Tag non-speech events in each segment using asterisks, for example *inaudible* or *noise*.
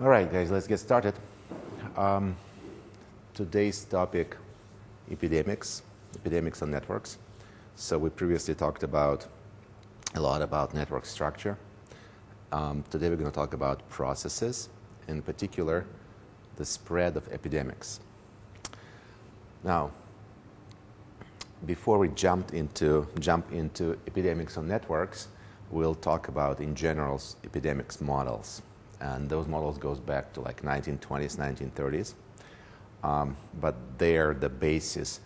All right, guys, let's get started. Um, today's topic, epidemics, epidemics on networks. So we previously talked about a lot about network structure. Um, today we're going to talk about processes, in particular, the spread of epidemics. Now, before we jump into jump into epidemics on networks, we'll talk about in general epidemics models and those models goes back to like 1920s, 1930s. Um, but they're the basis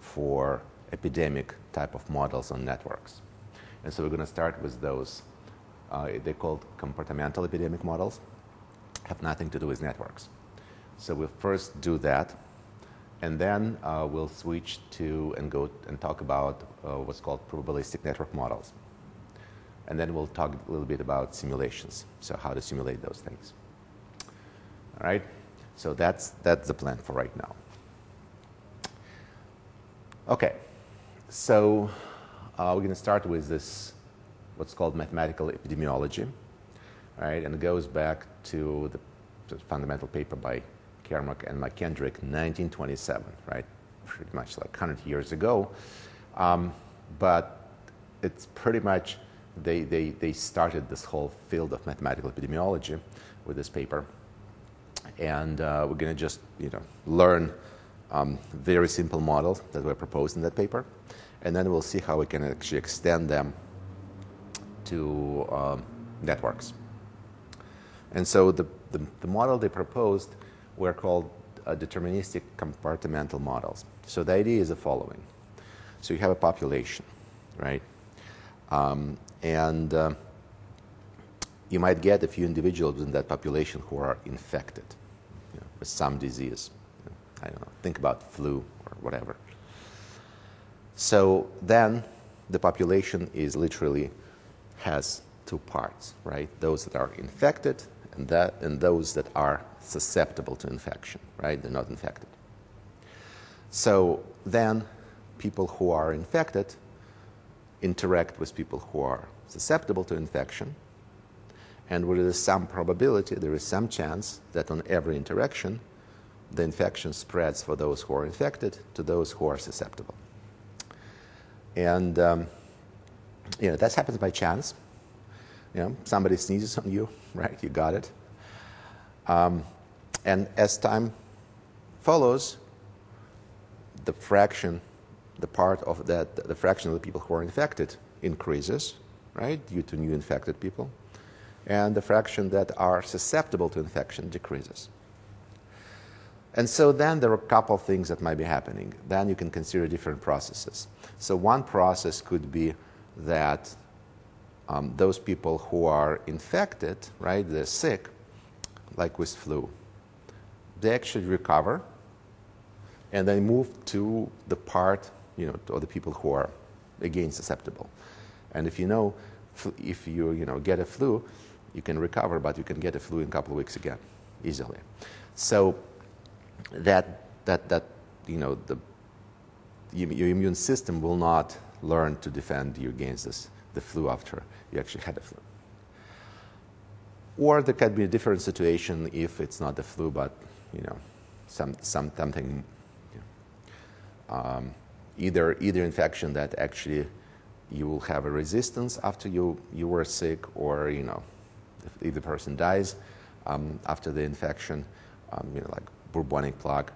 for epidemic type of models on networks. And so we're going to start with those. Uh, they're called compartmental epidemic models. Have nothing to do with networks. So we'll first do that, and then uh, we'll switch to and go and talk about uh, what's called probabilistic network models and then we'll talk a little bit about simulations, so how to simulate those things. All right, so that's, that's the plan for right now. Okay, so uh, we're going to start with this, what's called mathematical epidemiology, right? And it goes back to the, fundamental paper by Kermack and McKendrick, 1927, right? Pretty much like 100 years ago. Um, but it's pretty much they, they, they started this whole field of mathematical epidemiology with this paper. And uh, we're going to just you know, learn um, very simple models that were proposed in that paper. And then we'll see how we can actually extend them to um, networks. And so the, the, the, model they proposed were called uh, deterministic compartmental models. So the idea is the following. So you have a population, right? Um, and uh, you might get a few individuals in that population who are infected you know, with some disease. I don't know, think about flu or whatever. So then the population is literally has two parts, right? Those that are infected and, that, and those that are susceptible to infection, right? They're not infected. So then people who are infected interact with people who are susceptible to infection. And where there is some probability, there is some chance that on every interaction, the infection spreads for those who are infected to those who are susceptible. And um, you know, that happens by chance. You know, somebody sneezes on you, right? You got it. Um, and as time follows, the fraction the part of that, the fraction of the people who are infected increases, right, due to new infected people, and the fraction that are susceptible to infection decreases. And so then there are a couple of things that might be happening. Then you can consider different processes. So one process could be that um, those people who are infected, right, they're sick, like with flu, they actually recover and then move to the part you know, to the people who are again susceptible. And if you know, if you you know get a flu, you can recover, but you can get a flu in a couple of weeks again, easily. So that that that you know the your immune system will not learn to defend you against this, the flu after you actually had a flu. Or there could be a different situation if it's not the flu, but you know, some, some something you know, um, either, either infection that actually you will have a resistance after you, you were sick, or you know, if, if the person dies um, after the infection, um, you know, like bubonic plague,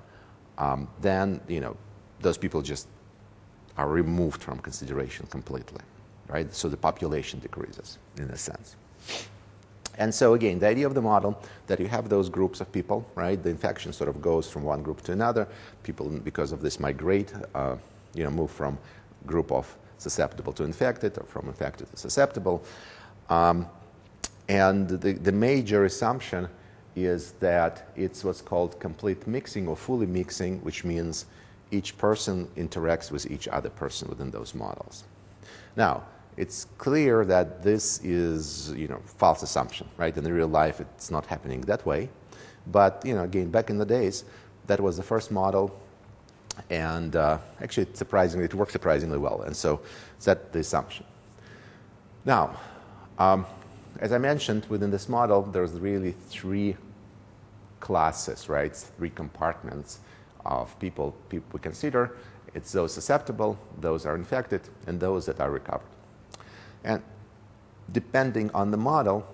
um, then you know, those people just are removed from consideration completely, right? So the population decreases in a sense. And so again, the idea of the model that you have those groups of people, right? The infection sort of goes from one group to another. People, because of this, migrate. Uh, you know, move from group of susceptible to infected or from infected to susceptible. Um, and the, the major assumption is that it's what's called complete mixing or fully mixing, which means each person interacts with each other person within those models. Now, it's clear that this is, you know, false assumption, right? In the real life, it's not happening that way. But, you know, again, back in the days, that was the first model and uh, actually, surprisingly, it works surprisingly well. And so that's the assumption. Now, um, as I mentioned, within this model, there's really three classes, right? Three compartments of people, people we consider. It's those susceptible, those are infected, and those that are recovered. And depending on the model,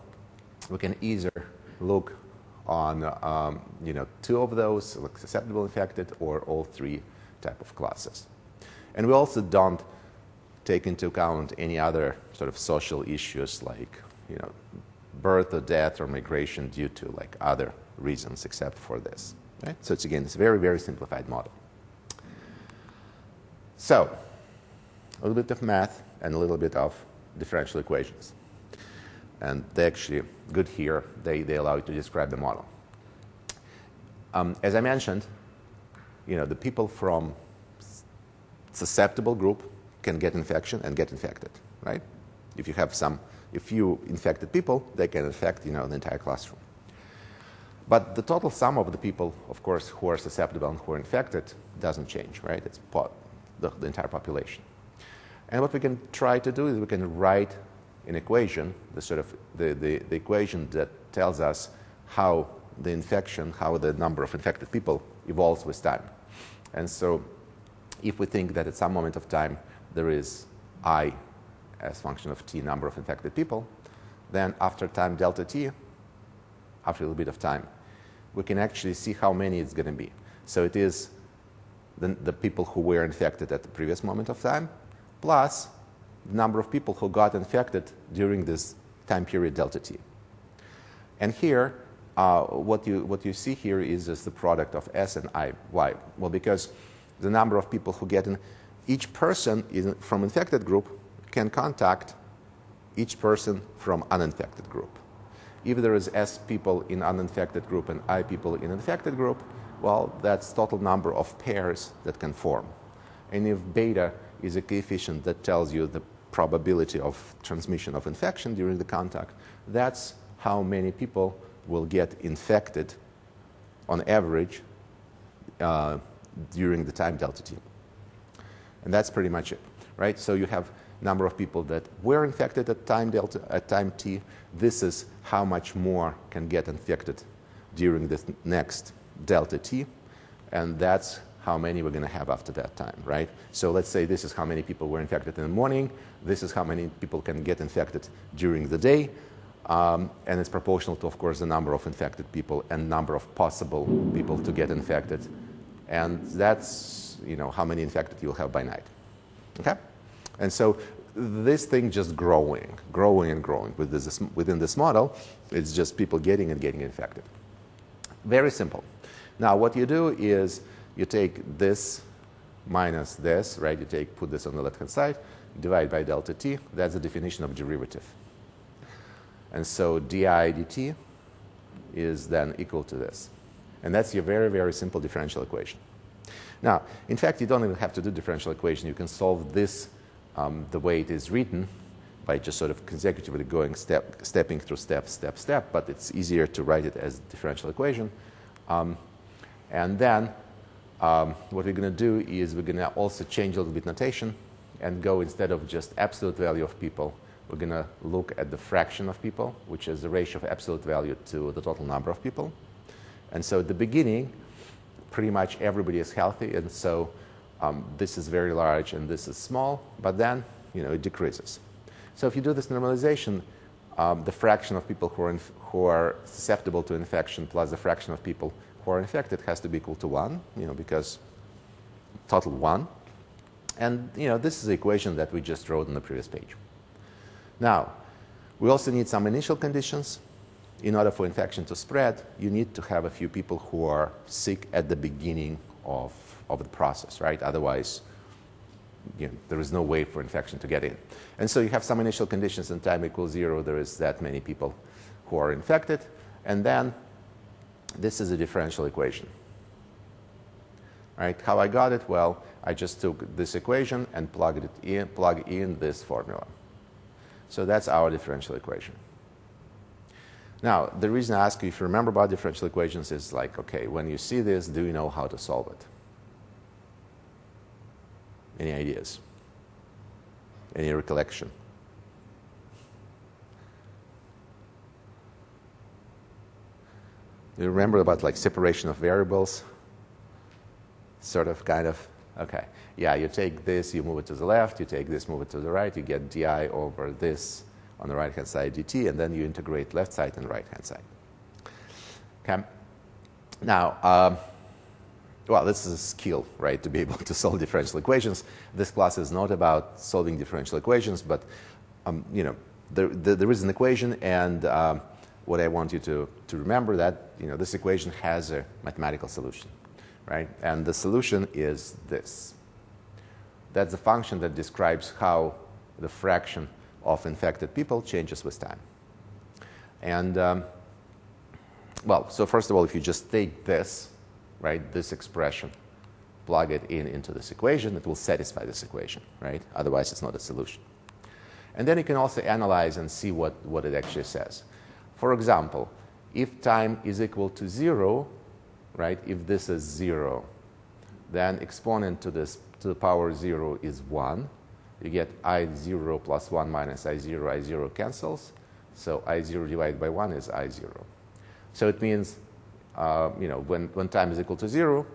we can either look on um, you know, two of those, like susceptible infected, or all three type of classes. And we also don't take into account any other sort of social issues like you know, birth or death or migration due to like other reasons except for this. Right? So it's again, it's a very, very simplified model. So, a little bit of math and a little bit of differential equations. And they actually good here. They, they allow you to describe the model. Um, as I mentioned, you know, the people from susceptible group can get infection and get infected, right? If you have some, if you infected people, they can infect, you know, the entire classroom. But the total sum of the people, of course, who are susceptible and who are infected doesn't change, right? It's the, the entire population. And what we can try to do is we can write an equation, the sort of the, the, the equation that tells us how the infection, how the number of infected people evolves with time. And so if we think that at some moment of time there is i as function of t number of infected people, then after time delta t, after a little bit of time, we can actually see how many it's going to be. So it is the, the people who were infected at the previous moment of time, plus number of people who got infected during this time period delta t. And here, uh, what, you, what you see here is just the product of s and i, y. Well, because the number of people who get in, each person in, from infected group can contact each person from uninfected group. If there is S people in uninfected group and I people in infected group, well, that's total number of pairs that can form. And if beta is a coefficient that tells you the probability of transmission of infection during the contact, that's how many people will get infected on average uh, during the time delta t. And that's pretty much it, right? So you have number of people that were infected at time delta at time t. This is how much more can get infected during the next delta t, and that's how many we're going to have after that time, right? So let's say this is how many people were infected in the morning. This is how many people can get infected during the day. Um, and it's proportional to, of course, the number of infected people and number of possible people to get infected. And that's, you know, how many infected you'll have by night. Okay? And so this thing just growing, growing and growing with this, within this model. It's just people getting and getting infected. Very simple. Now, what you do is you take this minus this, right? You take, put this on the left-hand side, divide by delta t. That's the definition of derivative. And so di dt is then equal to this. And that's your very, very simple differential equation. Now, in fact, you don't even have to do differential equation. You can solve this um, the way it is written by just sort of consecutively going step, stepping through step, step, step, but it's easier to write it as differential equation. Um, and then um, what we're going to do is we're going to also change a little bit notation and go instead of just absolute value of people, we're going to look at the fraction of people, which is the ratio of absolute value to the total number of people. And so at the beginning, pretty much everybody is healthy, and so um, this is very large and this is small, but then you know, it decreases. So if you do this normalization, um, the fraction of people who are, who are susceptible to infection plus the fraction of people who fact it has to be equal to 1, you know, because total 1. And you know, this is the equation that we just wrote on the previous page. Now, we also need some initial conditions. In order for infection to spread, you need to have a few people who are sick at the beginning of of the process, right? Otherwise, you know, there is no way for infection to get in. And so you have some initial conditions and time equals zero. There is that many people who are infected. And then this is a differential equation. Right? How I got it? Well, I just took this equation and plugged it in, plug in this formula. So that's our differential equation. Now, the reason I ask you if you remember about differential equations is like, okay, when you see this, do you know how to solve it? Any ideas? Any recollection? You remember about like separation of variables? Sort of, kind of. Okay. Yeah, you take this, you move it to the left, you take this, move it to the right, you get di over this on the right hand side dt, and then you integrate left side and right hand side. Okay. Now, um, well, this is a skill, right, to be able to solve differential equations. This class is not about solving differential equations, but, um, you know, there, there, there is an equation, and um, what I want you to, to remember that, you know, this equation has a mathematical solution, right? And the solution is this. That's a function that describes how the fraction of infected people changes with time. And, um, well, so first of all, if you just take this, right, this expression, plug it in into this equation, it will satisfy this equation, right? Otherwise, it's not a solution. And then you can also analyze and see what, what it actually says. For example, if time is equal to zero, right, if this is zero, then exponent to this to the power zero is one. You get i0 plus 1 minus i0, i0 cancels. So i0 divided by 1 is i0. So it means, uh, you know, when, when time is equal to 0,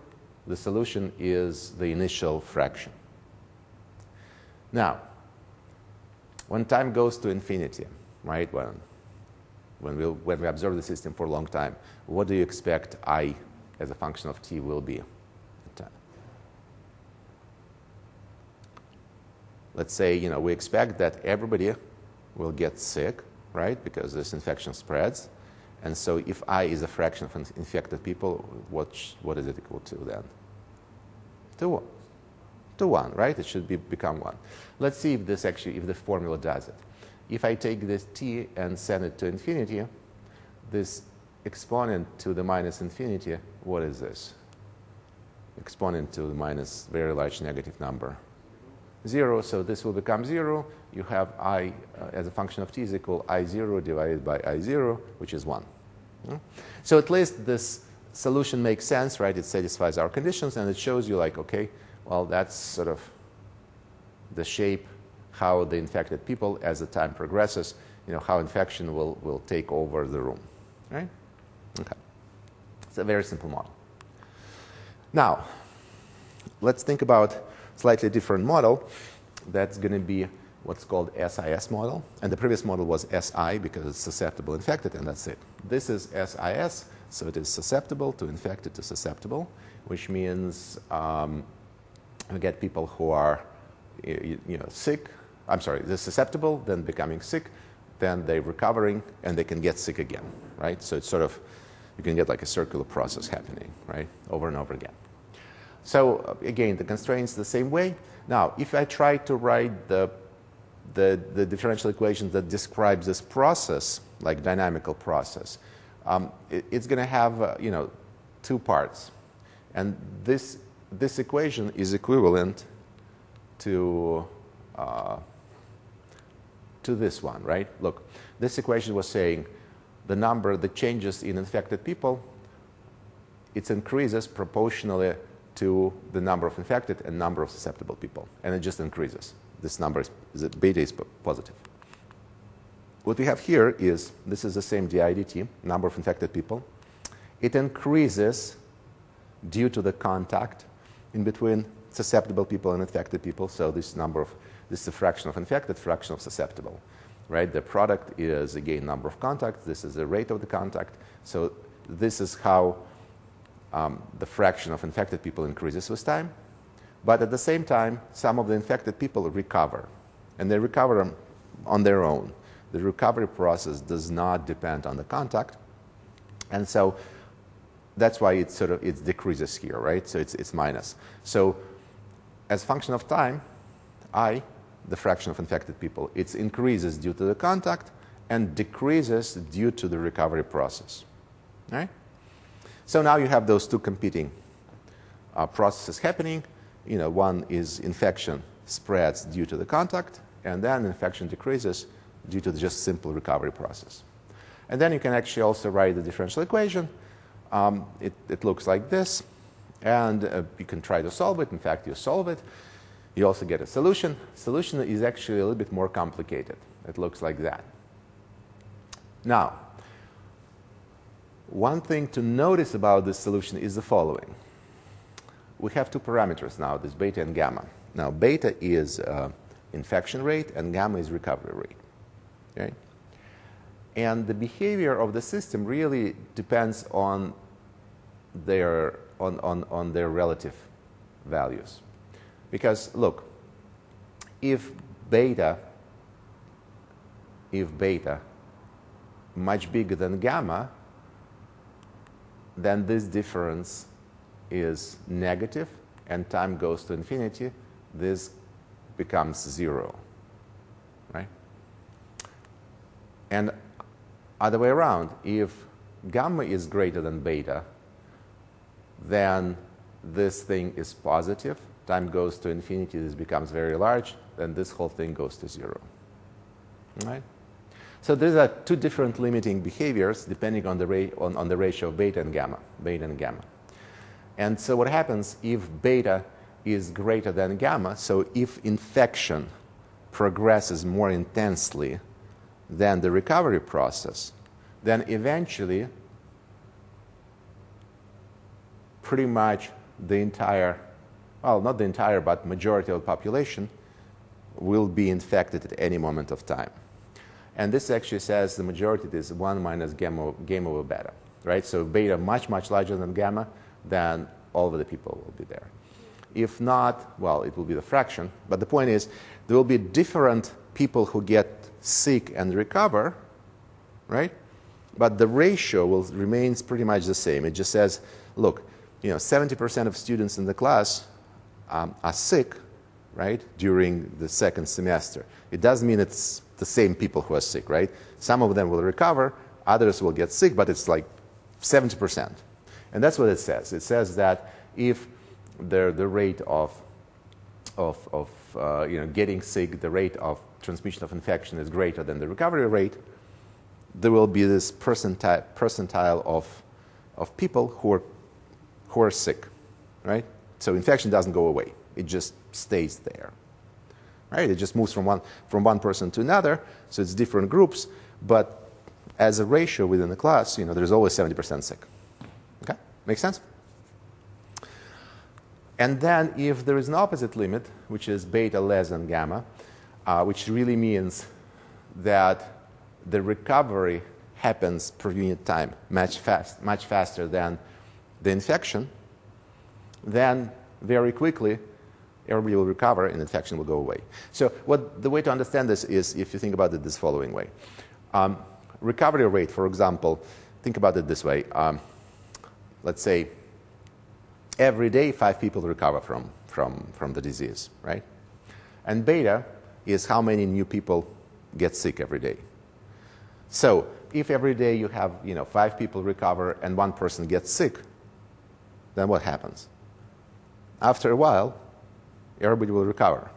the solution is the initial fraction. Now, when time goes to infinity, right, when, when, we when we observe the system for a long time, what do you expect i as a function of t will be? let's say, you know, we expect that everybody will get sick, right, because this infection spreads. And so if I is a fraction of infected people, what, what is it equal to then? To what? To 1, right? It should be, become 1. Let's see if this actually, if the formula does it. If I take this t and send it to infinity, this exponent to the minus infinity, what is this? Exponent to the minus very large negative number. 0, so this will become 0. You have i uh, as a function of t is equal i0 divided by i0, which is 1. So at least this solution makes sense, right? It satisfies our conditions, and it shows you like, okay, well, that's sort of the shape, how the infected people, as the time progresses, you know, how infection will, will take over the room, right? Okay. It's a very simple model. Now, let's think about slightly different model. That's going to be what's called SIS model. And the previous model was SI because it's susceptible infected, and that's it. This is SIS, so it is susceptible to infected to susceptible, which means um, we get people who are you, you know, sick. I'm sorry, they're susceptible, then becoming sick, then they're recovering, and they can get sick again, right? So it's sort of, you can get like a circular process happening, right, over and over again. So uh, again, the constraints the same way. Now, if I try to write the, the, the differential equation that describes this process, like dynamical process, um, it, it's going to have, uh, you know, two parts. And this, this equation is equivalent to, uh, to this one, right? Look, this equation was saying the number, the changes in infected people, it increases proportionally to the number of infected and number of susceptible people, and it just increases. This number is, is beta is positive. What we have here is this is the same DIDT, number of infected people. It increases due to the contact in between susceptible people and infected people. So this number of this is a fraction of infected, fraction of susceptible, right? The product is again number of contacts. This is the rate of the contact. So this is how um, the fraction of infected people increases with time. But at the same time, some of the infected people recover, and they recover on their own. The recovery process does not depend on the contact, and so that's why it sort of it decreases here, right? So it's it's minus. So as function of time, i, the fraction of infected people, it increases due to the contact and decreases due to the recovery process, right? So now you have those two competing uh, processes happening. You know, one is infection spreads due to the contact, and then infection decreases due to the just simple recovery process. And then you can actually also write the differential equation. Um, it, it, looks like this, and uh, you can try to solve it. In fact, you solve it. You also get a solution. Solution is actually a little bit more complicated. It looks like that. Now, One thing to notice about this solution is the following. We have two parameters now, this beta and gamma. Now, beta is uh, infection rate and gamma is recovery rate. Okay? And the behavior of the system really depends on their, on, on, on their relative values. Because, look, if beta, if beta much bigger than gamma, then this difference is negative and time goes to infinity, this becomes zero, right? And other way around, if gamma is greater than beta, then this thing is positive, time goes to infinity, this becomes very large, then this whole thing goes to zero, right? So these are two different limiting behaviors depending on the, on, on the ratio of beta and gamma, beta and gamma. And so what happens if beta is greater than gamma, so if infection progresses more intensely than the recovery process, then eventually pretty much the entire, well, not the entire, but majority of the population will be infected at any moment of time. And this actually says the majority is 1 minus gamma, gamma over beta, right? So beta much, much larger than gamma, then all of the people will be there. If not, well, it will be the fraction. But the point is, there will be different people who get sick and recover, right? But the ratio will remains pretty much the same. It just says, look, you know, 70% of students in the class um, are sick, right, during the second semester. It doesn't mean it's the same people who are sick, right? Some of them will recover, others will get sick, but it's like 70%. And that's what it says. It says that if the, the rate of, of, of uh, you know, getting sick, the rate of transmission of infection is greater than the recovery rate, there will be this percentile, percentile of, of people who are, who are sick, right? So infection doesn't go away, it just stays there right? It just moves from one, from one person to another, so it's different groups, but as a ratio within the class, you know, there's always 70% sick. Okay? Make sense? And then if there is an opposite limit, which is beta less than gamma, uh, which really means that the recovery happens per unit time much, fast, much faster than the infection, then very quickly everybody will recover and infection will go away. So what the way to understand this is if you think about it this following way. Um, recovery rate, for example, think about it this way. Um, let's say every day five people recover from, from, from the disease, right? And beta is how many new people get sick every day. So if every day you have you know, five people recover and one person gets sick, then what happens? After a while, everybody will recover.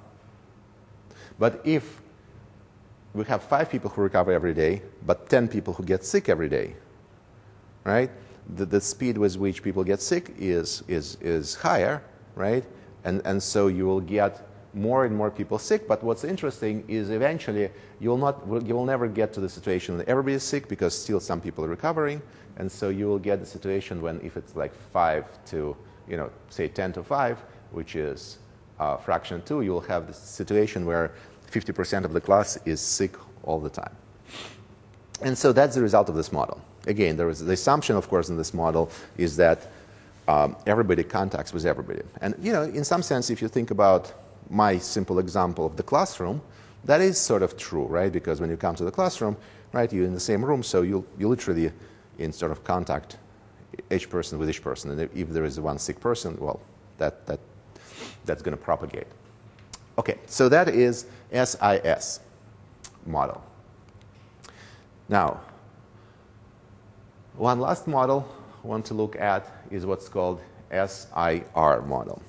But if we have five people who recover every day, but 10 people who get sick every day, right? The, the speed with which people get sick is, is, is higher, right? And, and so you will get more and more people sick. But what's interesting is eventually you will, not, you will never get to the situation that everybody is sick because still some people are recovering. And so you will get the situation when if it's like 5 to, you know, say 10 to 5, which is uh, fraction 2, you will have the situation where 50% of the class is sick all the time. And so that's the result of this model. Again, there is the assumption, of course, in this model is that um, everybody contacts with everybody. And, you know, in some sense, if you think about my simple example of the classroom, that is sort of true, right? Because when you come to the classroom, right, you're in the same room, so you you literally in sort of contact each person with each person. And if there is one sick person, well, that, that that's going to propagate. Okay, so that is SIS model. Now, one last model I want to look at is what's called SIR model.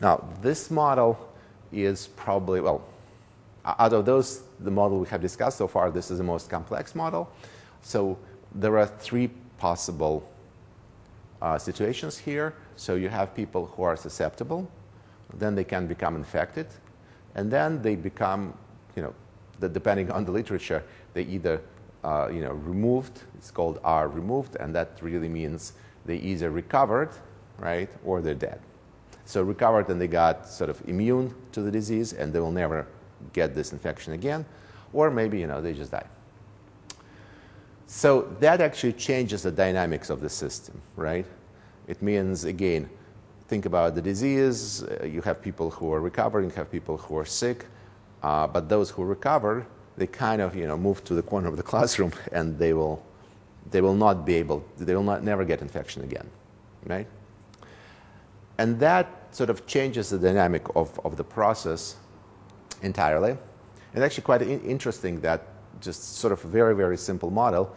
Now, this model is probably, well, out of those, the model we have discussed so far, this is the most complex model. So there are three possible uh, situations here. So you have people who are susceptible, then they can become infected, and then they become, you know, the, depending on the literature, they either uh, you know, removed. It's called R removed, and that really means they either recovered, right, or they're dead. So recovered and they got sort of immune to the disease and they will never get this infection again, or maybe, you know, they just die. So that actually changes the dynamics of the system, right? It means, again, think about the disease. Uh, you have people who are recovering, have people who are sick, uh, but those who recover, they kind of, you know, move to the corner of the *laughs* classroom and they will, they will not be able, they will not never get infection again, right? And that sort of changes the dynamic of, of the process entirely. It's actually quite interesting that just sort of a very, very simple model,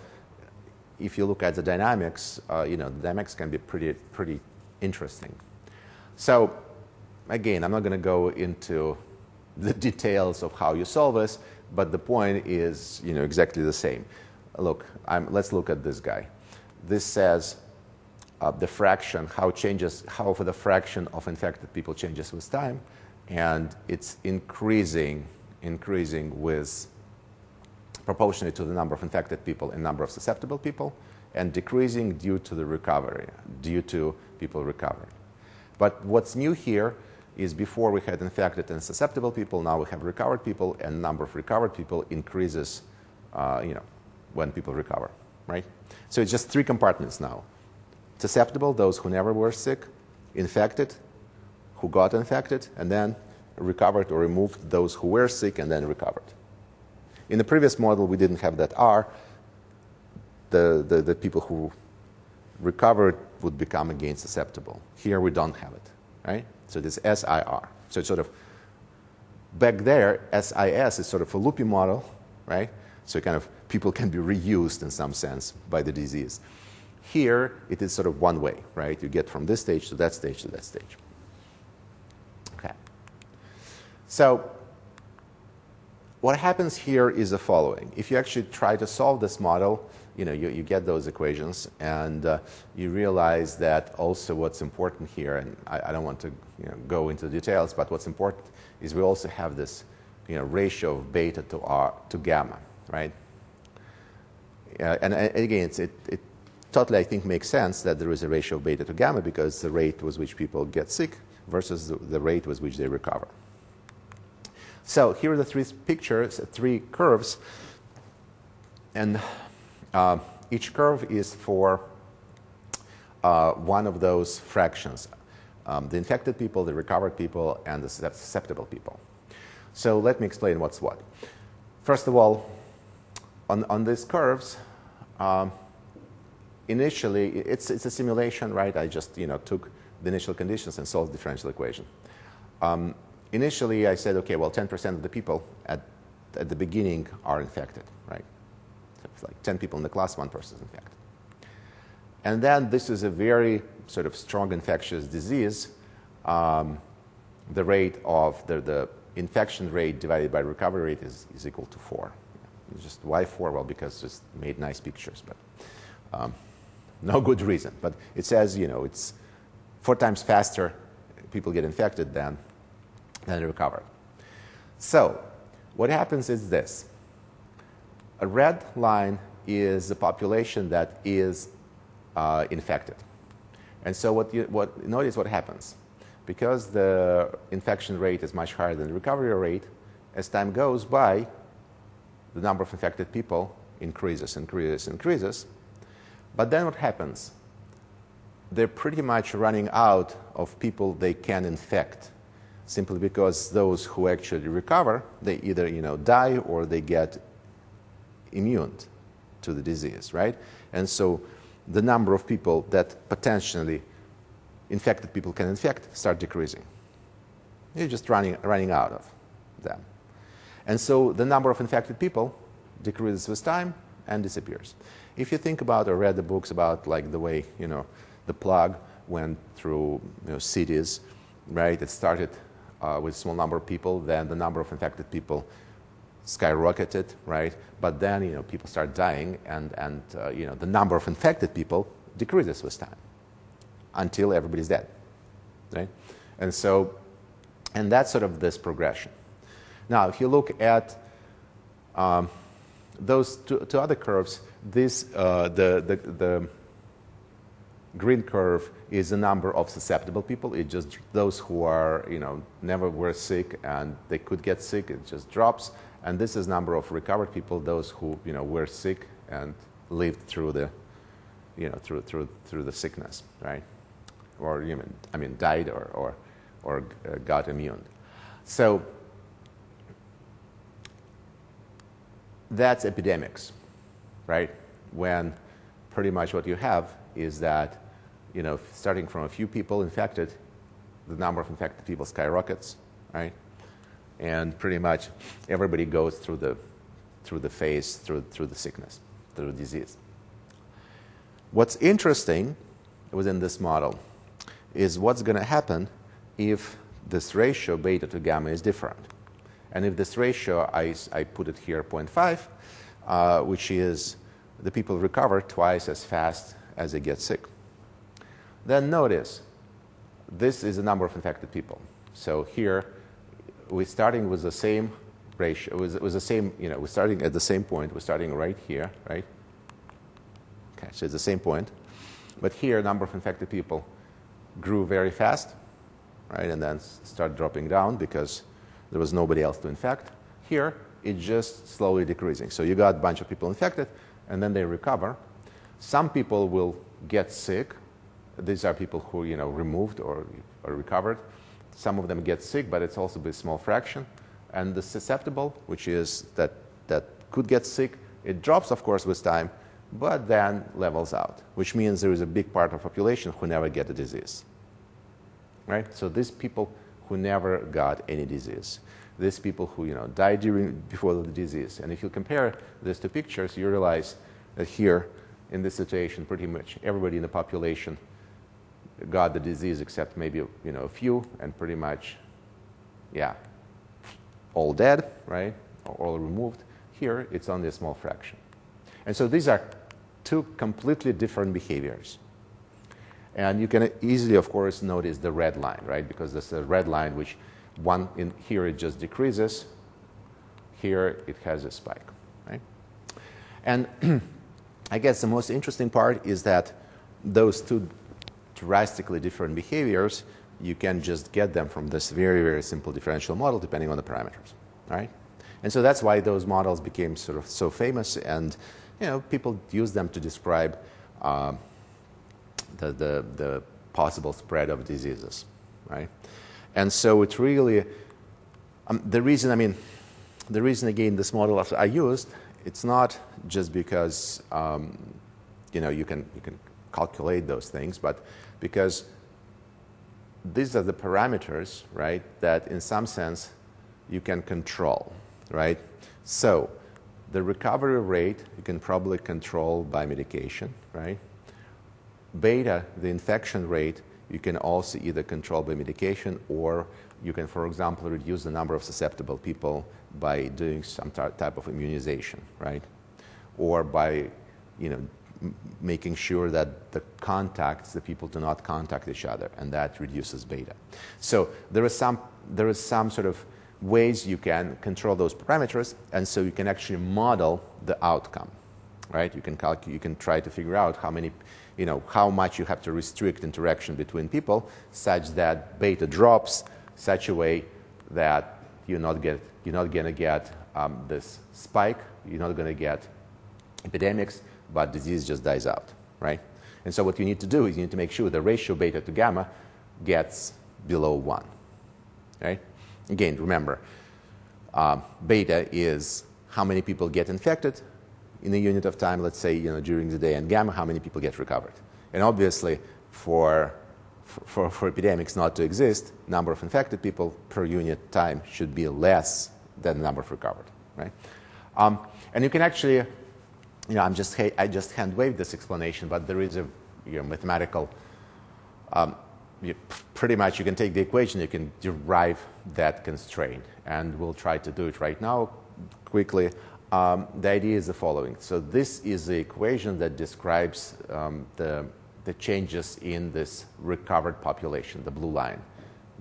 if you look at the dynamics, uh, you know, the dynamics can be pretty, pretty interesting. So again, I'm not going to go into the *laughs* details of how you solve this, but the point is, you know, exactly the same. Look, I'm, let's look at this guy. This says uh, the fraction, how changes, how for the fraction of infected people changes with time, and it's increasing, increasing with proportionally to the number of infected people and number of susceptible people, and decreasing due to the recovery, due to people recovering. But what's new here is before we had infected and susceptible people, now we have recovered people, and number of recovered people increases, uh, you know, when people recover, right? So it's just three compartments now susceptible, those who never were sick, infected, who got infected, and then recovered or removed those who were sick and then recovered. In the previous model, we didn't have that R. The, the, the people who recovered would become again susceptible. Here we don't have it, right? So this SIR. So it's sort of back there, SIS is sort of a loopy model, right? So kind of people can be reused in some sense by the disease. Here, it is sort of one way, right? You get from this stage to that stage to that stage. Okay. So, what happens here is the following. If you actually try to solve this model, you know, you, you get those equations, and uh, you realize that also what's important here, and I, I don't want to you know, go into the details, but what's important is we also have this you know, ratio of beta to, R, to gamma, right? Uh, and, and, again, it, it totally, I think, makes sense that there is a ratio of beta to gamma because the rate with which people get sick versus the, the rate with which they recover. So here are the three pictures, three curves, and uh, each curve is for uh, one of those fractions um, the infected people, the recovered people, and the susceptible people. So let me explain what's what. First of all, on, on these curves, um, initially, it's, it's a simulation, right? I just you know, took the initial conditions and solved the differential equation. Um, initially, I said, okay, well, 10% of the people at, at the beginning are infected, right? So it's like 10 people in the class, one person is infected. And then this is a very sort of strong infectious disease. Um, the rate of the, the infection rate divided by recovery rate is, is equal to 4. It's just why 4? Well, because just made nice pictures. But um, no good reason, but it says, you know, it's four times faster people get infected than, than recover. So, what happens is this a red line is the population that is uh, infected. And so, what you what, notice what happens. Because the infection rate is much higher than the recovery rate, as time goes by, the number of infected people increases, increases, increases. But then what happens? They're pretty much running out of people they can infect simply because those who actually recover, they either you know, die or they get immune to the disease, right? And so the number of people that potentially infected people can infect start decreasing. You're just running, running out of them. And so the number of infected people decreases with time and disappears. If you think about or read the books about like the way you know the plague went through you know, cities, right? It started uh, with small number of people, then the number of infected people skyrocketed, right? But then you know people start dying, and and uh, you know the number of infected people decreases with time until everybody's dead, right? And so, and that's sort of this progression. Now, if you look at um, those two, two other curves, this, uh, the, the, the green curve is the number of susceptible people. It just those who are, you know, never were sick and they could get sick, it just drops. And this is number of recovered people, those who, you know, were sick and lived through the, you know, through, through, through the sickness, right? Or, you know, I mean, died or, or, or uh, got immune. So that's epidemics, right? When pretty much what you have is that you know, starting from a few people infected, the number of infected people skyrockets, right? And pretty much everybody goes through the, through the phase, through, through the sickness, through the disease. What's interesting within this model is what's going to happen if this ratio beta to gamma is different. And if this ratio, I, I put it here 0.5, uh, which is the people recover twice as fast as they get sick. Then notice, this is the number of infected people. So here, we're starting with the same ratio, with, with the same, you know, we're starting at the same point. We're starting right here, right? Okay, so it's the same point. But here, number of infected people grew very fast, right? And then start dropping down because there was nobody else to infect. Here, it's just slowly decreasing. So you got a bunch of people infected, and then they recover. Some people will get sick, these are people who you know removed or, or recovered. Some of them get sick, but it's also a small fraction. And the susceptible, which is that that could get sick, it drops, of course, with time, but then levels out, which means there is a big part of population who never get the disease. Right? So these people who never got any disease. These people who you know died during before the disease. And if you compare these two pictures, you realize that here, in this situation, pretty much everybody in the population got the disease except maybe you know a few and pretty much yeah all dead right? All removed. Here it's only a small fraction. And so these are two completely different behaviors. And you can easily of course notice the red line right? Because this is a red line which one in here it just decreases. Here it has a spike right? And *clears throat* i guess the most interesting part is that those two drastically different behaviors, you can just get them from this very, very simple differential model depending on the parameters, right? And so that's why those models became sort of so famous, and you know, people use them to describe uh, the, the, the possible spread of diseases, right? And so it's really um, the reason. I mean, the reason again this model I used, it's not just because um, you know you can you can calculate those things, but because these are the parameters, right, that in some sense you can control, right? So the recovery rate you can probably control by medication, right? Beta, the infection rate, you can also either control by medication or you can, for example, reduce the number of susceptible people by doing some type of immunization, right? Or by, you know, making sure that the contacts, the people do not contact each other, and that reduces beta. So there is some, there is some sort of ways you can control those parameters, and so you can actually model the outcome, right? You can calculate, you can try to figure out how many, you know, how much you have to restrict interaction between people, such that beta drops such a way that you're not get, you're not going to get um, this spike, you're not going to get epidemics, but disease just dies out, right? And so what you need to do is you need to make sure the ratio beta to gamma gets below 1, right? Again, remember, uh, beta is how many people get infected in a unit of time, let's say, you know, during the day, and gamma, how many people get recovered. And obviously, for, for, for epidemics not to exist, number of infected people per unit time should be less than the number of recovered, right? Um, and you can actually you know, I'm just, I just hand wave this explanation, but there is a you know, mathematical, um, you, pretty much you can take the equation, you can derive that constraint. And we'll try to do it right now quickly. Um, the idea is the following. So this is the equation that describes um, the, the changes in this recovered population, the blue line,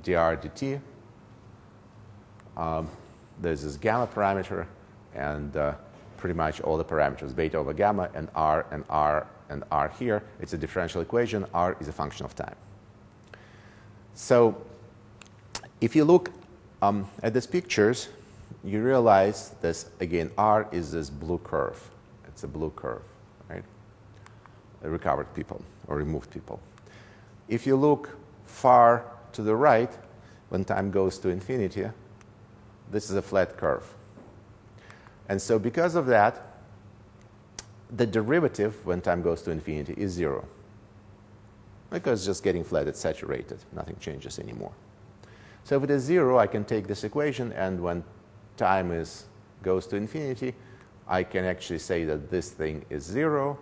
dr dt. Um, there's this gamma parameter, and uh, pretty much all the parameters, beta over gamma and r and r and r here. It's a differential equation. r is a function of time. So if you look um, at these pictures, you realize this, again, r is this blue curve. It's a blue curve, right? Recovered people or removed people. If you look far to the right, when time goes to infinity, this is a flat curve. And so because of that, the derivative when time goes to infinity is zero. Because it's just getting flat, it's saturated. Nothing changes anymore. So if it is zero, I can take this equation, and when time is, goes to infinity, I can actually say that this thing is zero,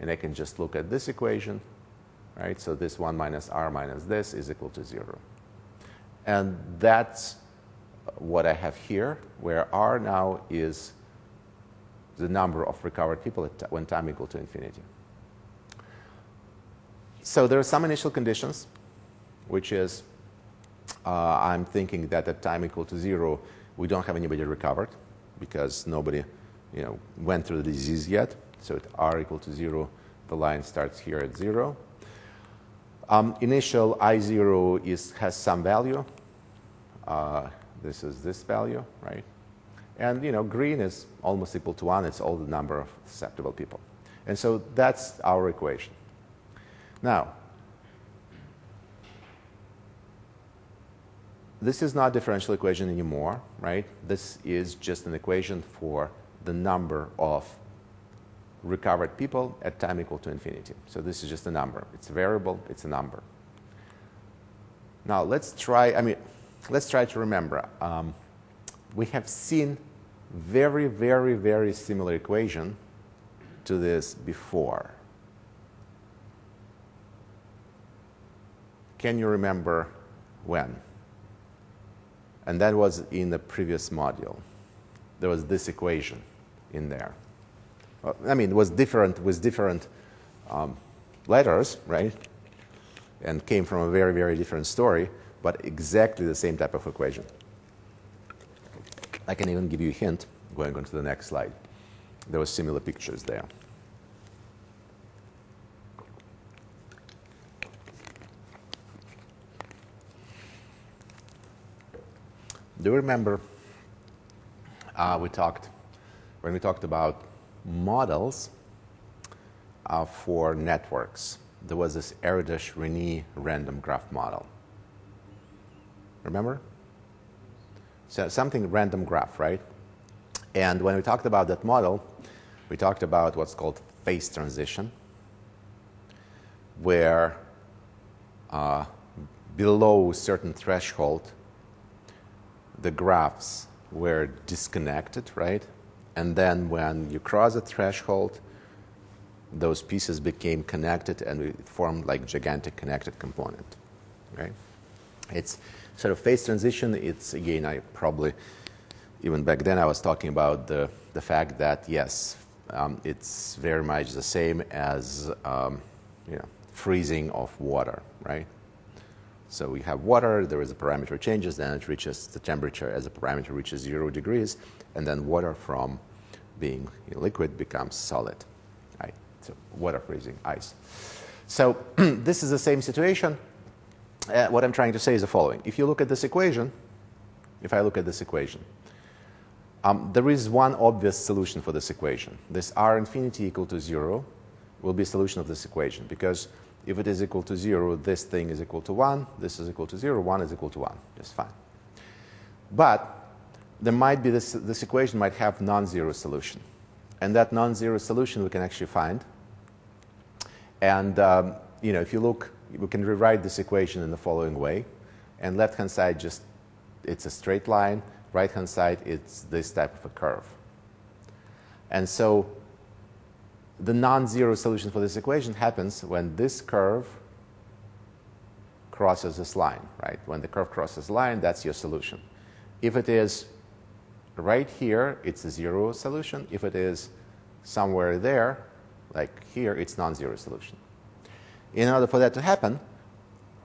and I can just look at this equation, right? So this 1 minus r minus this is equal to zero. And that's what I have here, where r now is the number of recovered people when time equal to infinity. So there are some initial conditions, which is uh, I'm thinking that at time equal to zero, we don't have anybody recovered because nobody you know, went through the disease yet. So at r equal to zero, the line starts here at zero. Um, initial I0 is, has some value. Uh, this is this value, right? And you know, green is almost equal to 1. It's all the number of susceptible people. And so that's our equation. Now, this is not a differential equation anymore, right? This is just an equation for the number of recovered people at time equal to infinity. So this is just a number. It's a variable, it's a number. Now let's try, I mean, let's try to remember. Um, we have seen very, very, very similar equation to this before. Can you remember when? And that was in the previous module. There was this equation in there. I mean, it was different with different um, letters, right? And came from a very, very different story, but exactly the same type of equation. I can even give you a hint going on to the next slide. There were similar pictures there. Do you remember uh, we talked when we talked about models uh, for networks? There was this Erdős-Rényi random graph model. Remember? So something random graph, right? And when we talked about that model, we talked about what's called phase transition, where uh, below certain threshold, the graphs were disconnected, right? And then when you cross a threshold, those pieces became connected and we formed like gigantic connected component, right? It's sort of phase transition. It's again, I probably even back then I was talking about the the fact that yes, um, it's very much the same as um, you know freezing of water, right? So we have water, there is a parameter changes, then it reaches the temperature as the parameter reaches zero degrees, and then water from being liquid becomes solid, right? So water freezing, ice. So *clears throat* this is the same situation. Uh, what I'm trying to say is the following. If you look at this equation, if I look at this equation, um, there is one obvious solution for this equation. This r infinity equal to zero will be a solution of this equation because if it is equal to 0, this thing is equal to 1, this is equal to 0, 1 is equal to 1. Just fine. But there might be this, this equation might have non-zero solution. And that non-zero solution we can actually find. And um, you know, if you look, we can rewrite this equation in the following way. And left-hand side just, it's a straight line. Right-hand side, it's this type of a curve. And so the non-zero solution for this equation happens when this curve crosses this line, right? When the curve crosses the line, that's your solution. If it is right here, it's a zero solution. If it is somewhere there, like here, it's non-zero solution. In order for that to happen,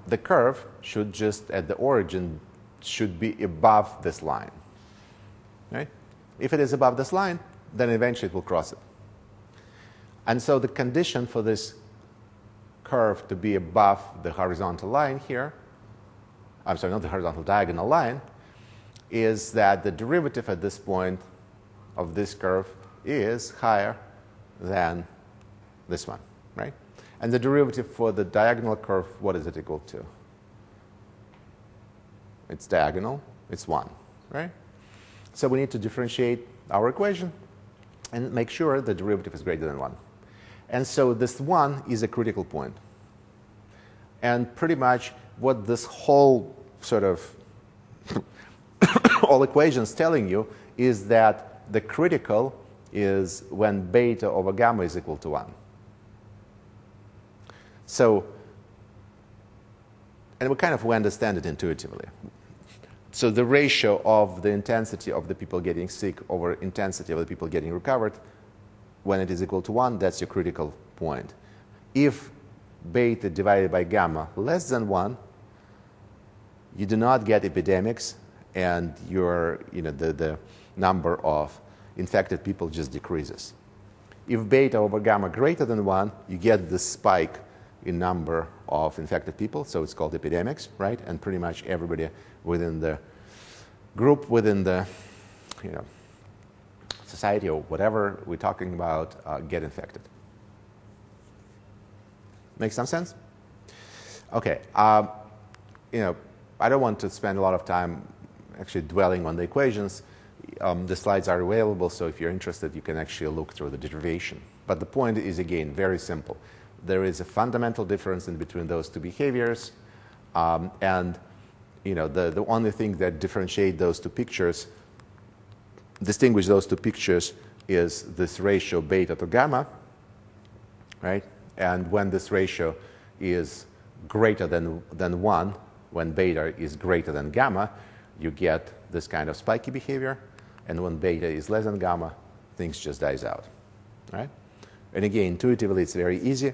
the curve should just, at the origin, should be above this line, right? If it is above this line, then eventually it will cross it. And so the condition for this curve to be above the horizontal line here, I'm sorry, not the horizontal diagonal line, is that the derivative at this point of this curve is higher than this one? And the derivative for the diagonal curve, what is it equal to? It's diagonal, it's 1, right? So we need to differentiate our equation and make sure the derivative is greater than 1. And so this 1 is a critical point. And pretty much what this whole sort of *coughs* all equations telling you is that the critical is when beta over gamma is equal to 1. So, and we kind of we understand it intuitively. So the ratio of the intensity of the people getting sick over intensity of the people getting recovered, when it is equal to 1, that's your critical point. If beta divided by gamma less than 1, you do not get epidemics, and your, you know, the, the number of infected people just decreases. If beta over gamma greater than 1, you get the spike in number of infected people, so it's called epidemics, right? And pretty much everybody within the group, within the you know, society or whatever we're talking about, uh, get infected. Make some sense? Okay. Um, you know, I don't want to spend a lot of time actually dwelling on the equations. Um, the slides are available, so if you're interested, you can actually look through the derivation. But the point is, again, very simple. There is a fundamental difference in between those two behaviors, um, and you know, the, the only thing that differentiate those two pictures, distinguish those two pictures, is this ratio beta to gamma, right? And when this ratio is greater than, than 1, when beta is greater than gamma, you get this kind of spiky behavior. And when beta is less than gamma, things just dies out, right? And again, intuitively, it's very easy.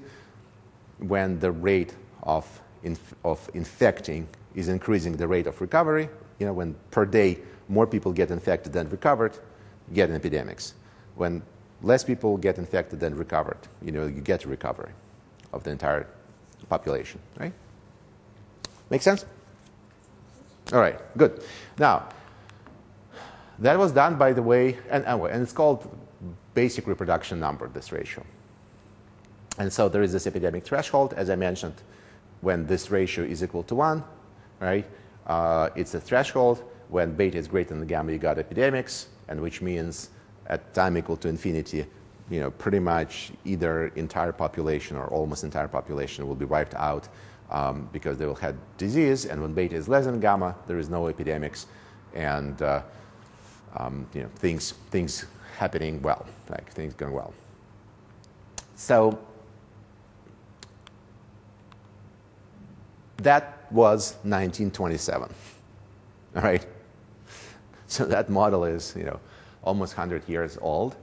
When the rate of, inf- of infecting is increasing the rate of recovery, you know, when per day more people get infected than recovered, you get epidemics. When less people get infected than recovered, you know, you get recovery of the entire population, right? Make sense? All right, good. Now, that was done, by the way, and, and it's called basic reproduction number, this ratio. And so there is this epidemic threshold, as I mentioned, when this ratio is equal to 1, right? Uh, it's a threshold. When beta is greater than gamma, you got epidemics, and which means at time equal to infinity, you know, pretty much either entire population or almost entire population will be wiped out um, because they will have disease. And when beta is less than gamma, there is no epidemics, and uh, um, you know, things things happening well, like things going well. So that was 1927. *laughs* All right. So that model is, you know, almost 100 years old,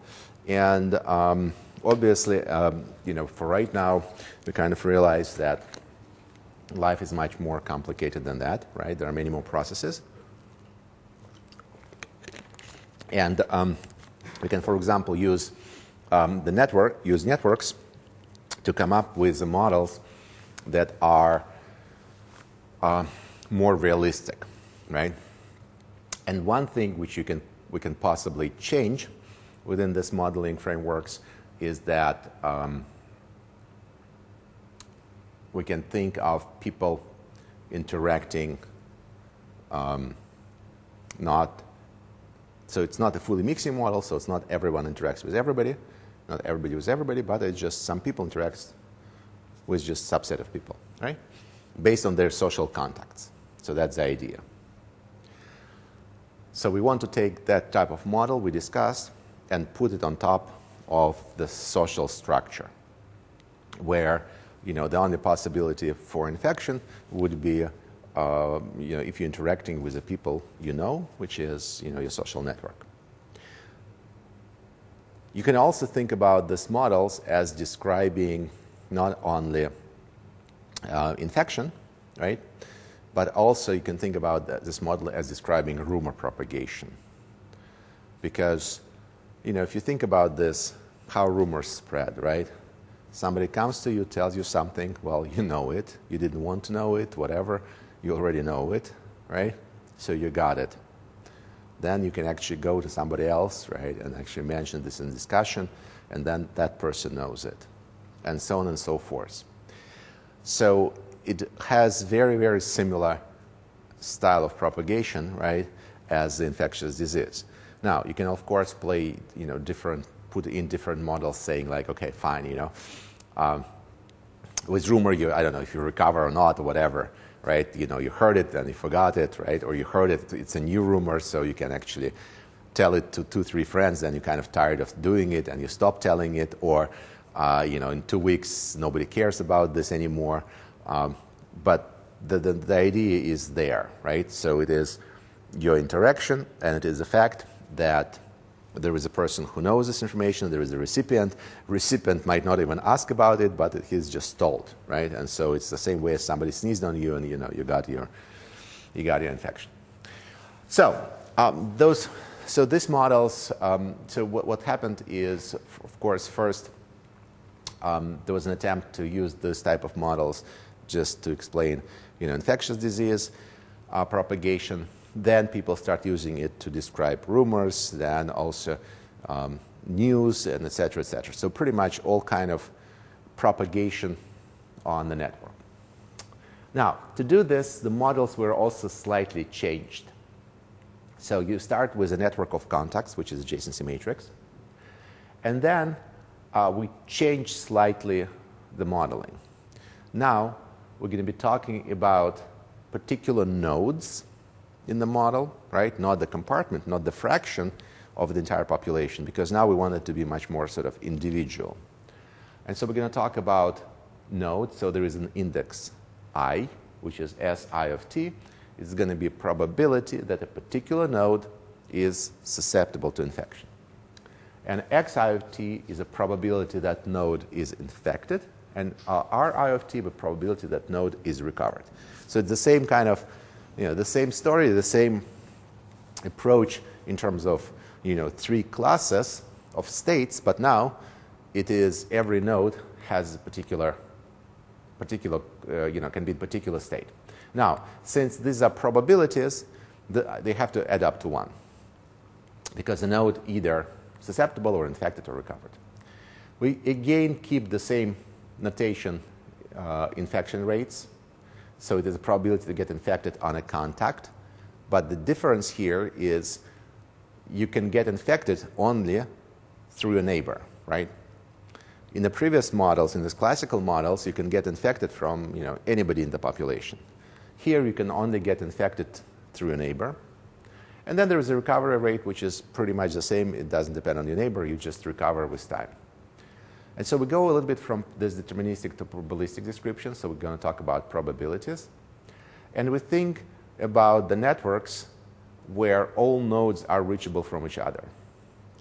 and um, obviously, um, you know, for right now, we kind of realize that life is much more complicated than that, right? There are many more processes. And um, we can, for example, use um, the network, use networks to come up with the models that are uh, more realistic, right? And one thing which you can, we can possibly change within this modeling frameworks is that um, we can think of people interacting um, not so it's not a fully mixing model so it's not everyone interacts with everybody. Not everybody with everybody but it's just some people interact with just subset of people right? Based on their social contacts. So that's the idea. So we want to take that type of model we discussed and put it on top of the social structure where you know, the only possibility for infection would be, uh, you know, if you're interacting with the people you know, which is, you know, your social network. You can also think about these models as describing not only uh, infection, right, but also you can think about this model as describing rumor propagation. Because you know, if you think about this, how rumors spread, right? Somebody comes to you, tells you something, well, you know it. You didn't want to know it, whatever. You already know it, right? So you got it. Then you can actually go to somebody else, right, and actually mention this in discussion, and then that person knows it, and so on and so forth. So it has very, very similar style of propagation, right, as the infectious disease. Now, you can, of course, play, you know, different, put in different models saying, like, okay, fine, you know, um, with rumor, you, I don't know if you recover or not or whatever, right? You know, you heard it and you forgot it, right? Or you heard it, it's a new rumor, so you can actually tell it to two, three friends, and you're kind of tired of doing it and you stop telling it, or, uh, you know, in two weeks, nobody cares about this anymore. Um, but the, the, the idea is there, right? So it is your interaction, and it is the fact that there is a person who knows this information, there is a recipient. Recipient might not even ask about it, but he's just told, right? And so it's the same way as somebody sneezed on you and you know you got your you got your infection. So um, those so these models. Um, so what, what happened is, of course, first um, there was an attempt to use this type of models just to explain, you know, infectious disease uh, propagation then people start using it to describe rumors, then also um, news, and et cetera, et cetera. So pretty much all kind of propagation on the network. Now, to do this, the models were also slightly changed. So you start with a network of contacts, which is adjacency matrix, and then uh, we change slightly the modeling. Now, we're going to be talking about particular nodes in the model, right? Not the compartment, not the fraction of the entire population, because now we want it to be much more sort of individual. And so we're going to talk about nodes. So there is an index i, which is Si of t. It's going to be a probability that a particular node is susceptible to infection. And Xi of t is a probability that node is infected, and uh, Ri of t, the probability that node is recovered. So it's the same kind of you know, the same story, the same approach in terms of you know, three classes of states, but now it is every node has a particular, particular uh, you know, can be a particular state. Now, since these are probabilities, the, they have to add up to one because the node either susceptible or infected or recovered. We again keep the same notation uh, infection rates so it is a probability to get infected on a contact. But the difference here is you can get infected only through a neighbor, right? In the previous models, in these classical models, you can get infected from you know, anybody in the population. Here, you can only get infected through a neighbor. And then there is a recovery rate, which is pretty much the same. It doesn't depend on your neighbor, you just recover with time. And so we go a little bit from this deterministic to probabilistic description. So we're going to talk about probabilities. And we think about the networks where all nodes are reachable from each other,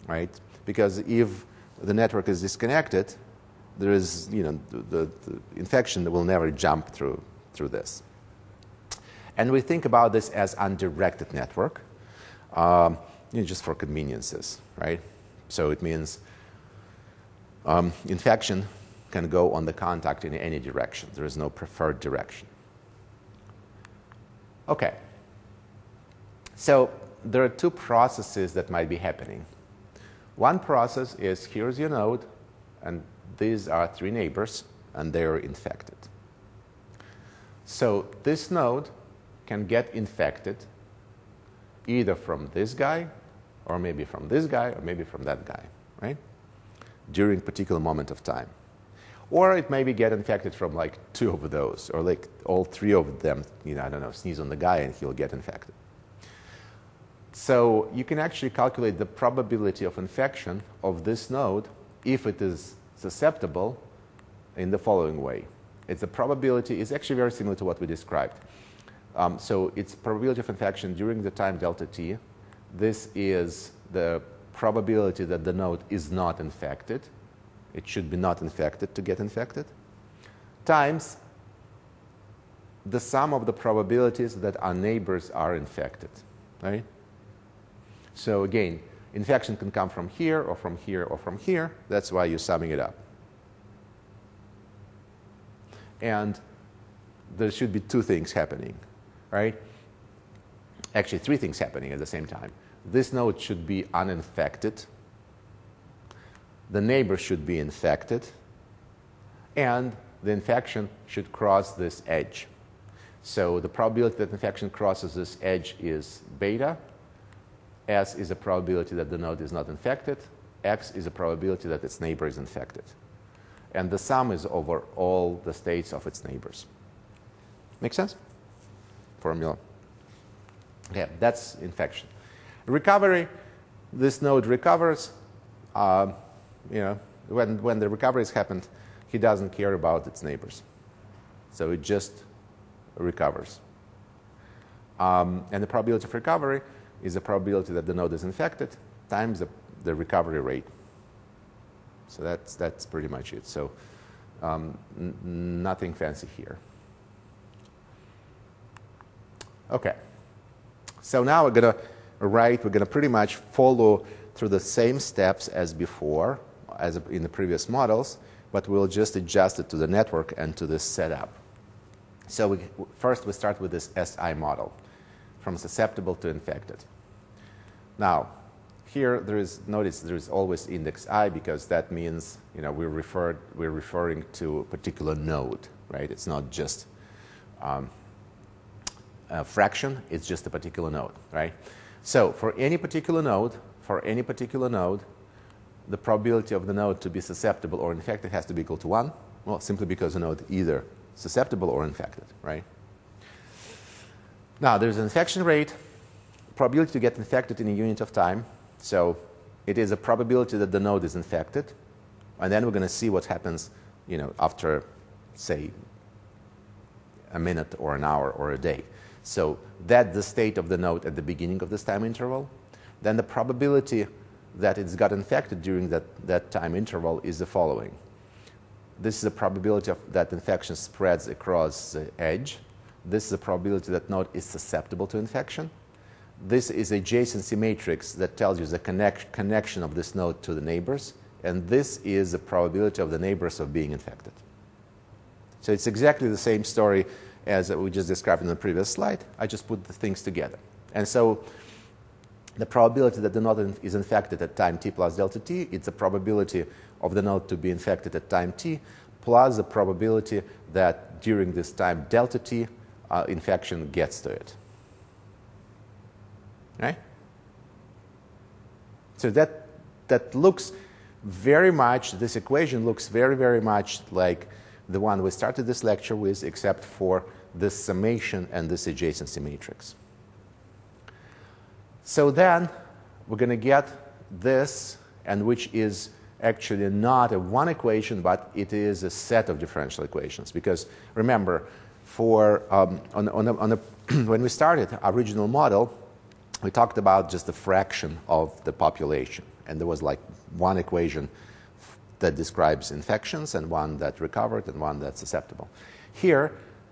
right? Because if the network is disconnected, there is, you know, the, the infection will never jump through, through this. And we think about this as undirected network, um, you know, just for conveniences, right? So it means um, infection can go on the contact in any direction. There is no preferred direction. Okay. So there are two processes that might be happening. One process is here's your node, and these are three neighbors, and they're infected. So this node can get infected either from this guy, or maybe from this guy, or maybe from that guy, right? During particular moment of time. Or it maybe get infected from like two of those, or like all three of them, you know, I don't know, sneeze on the guy and he'll get infected. So you can actually calculate the probability of infection of this node if it is susceptible in the following way. It's a probability, it's actually very similar to what we described. Um, so it's probability of infection during the time delta t. This is the probability that the node is not infected, it should be not infected to get infected, times the sum of the probabilities that our neighbors are infected, right? So again, Infection can come from here or from here or from here. That's why you're summing it up. And there should be two things happening, right? Actually, three things happening at the same time. This node should be uninfected. The neighbor should be infected. And the infection should cross this edge. So the probability that infection crosses this edge is beta. S is a probability that the node is not infected. X is a probability that its neighbor is infected. And the sum is over all the states of its neighbors. Make sense? Formula. Okay, that's infection. Recovery, this node recovers. Uh, you know, when, when the recovery has happened, he doesn't care about its neighbors. So it just recovers. Um, and the probability of recovery is the probability that the node is infected times the, the recovery rate. So that's, that's pretty much it. So um, nothing fancy here. Okay. So now we're going to write, we're going to pretty much follow through the same steps as before, as in the previous models, but we'll just adjust it to the network and to this setup. So we, first we start with this SI model, from susceptible to infected. Now, here there is, notice there is always index i because that means, you know, we're, referred, we're referring to a particular node, right? It's not just um, a fraction, it's just a particular node, right? So for any particular node, for any particular node, the probability of the node to be susceptible or infected has to be equal to 1. Well, simply because the node either susceptible or infected, right? Now, there's an infection rate, probability to get infected in a unit of time. So it is a probability that the node is infected. And then we're going to see what happens, you know, after, say, a minute or an hour or a day. So that's the state of the node at the beginning of this time interval. Then the probability that it's got infected during that, that time interval is the following. This is the probability of that infection spreads across the edge. This is the probability that node is susceptible to infection. This is adjacency matrix that tells you the connect, connection of this node to the neighbors. And this is the probability of the neighbors of being infected. So it's exactly the same story as we just described in the previous slide. I just put the things together. And so the probability that the node is infected at time t plus delta t, it's the probability of the node to be infected at time t, plus the probability that during this time delta t, uh, infection gets to it. Right? So that, that looks very much, this equation looks very, very much like the one we started this lecture with, except for this summation and this adjacency matrix. So then we're going to get this, and which is actually not a one equation, but it is a set of differential equations. Because remember, for um, on, on, a, on a *clears throat* when we started our original model, we talked about just a fraction of the population, and there was like one equation that describes infections, and one that recovered, and one that's susceptible. Here,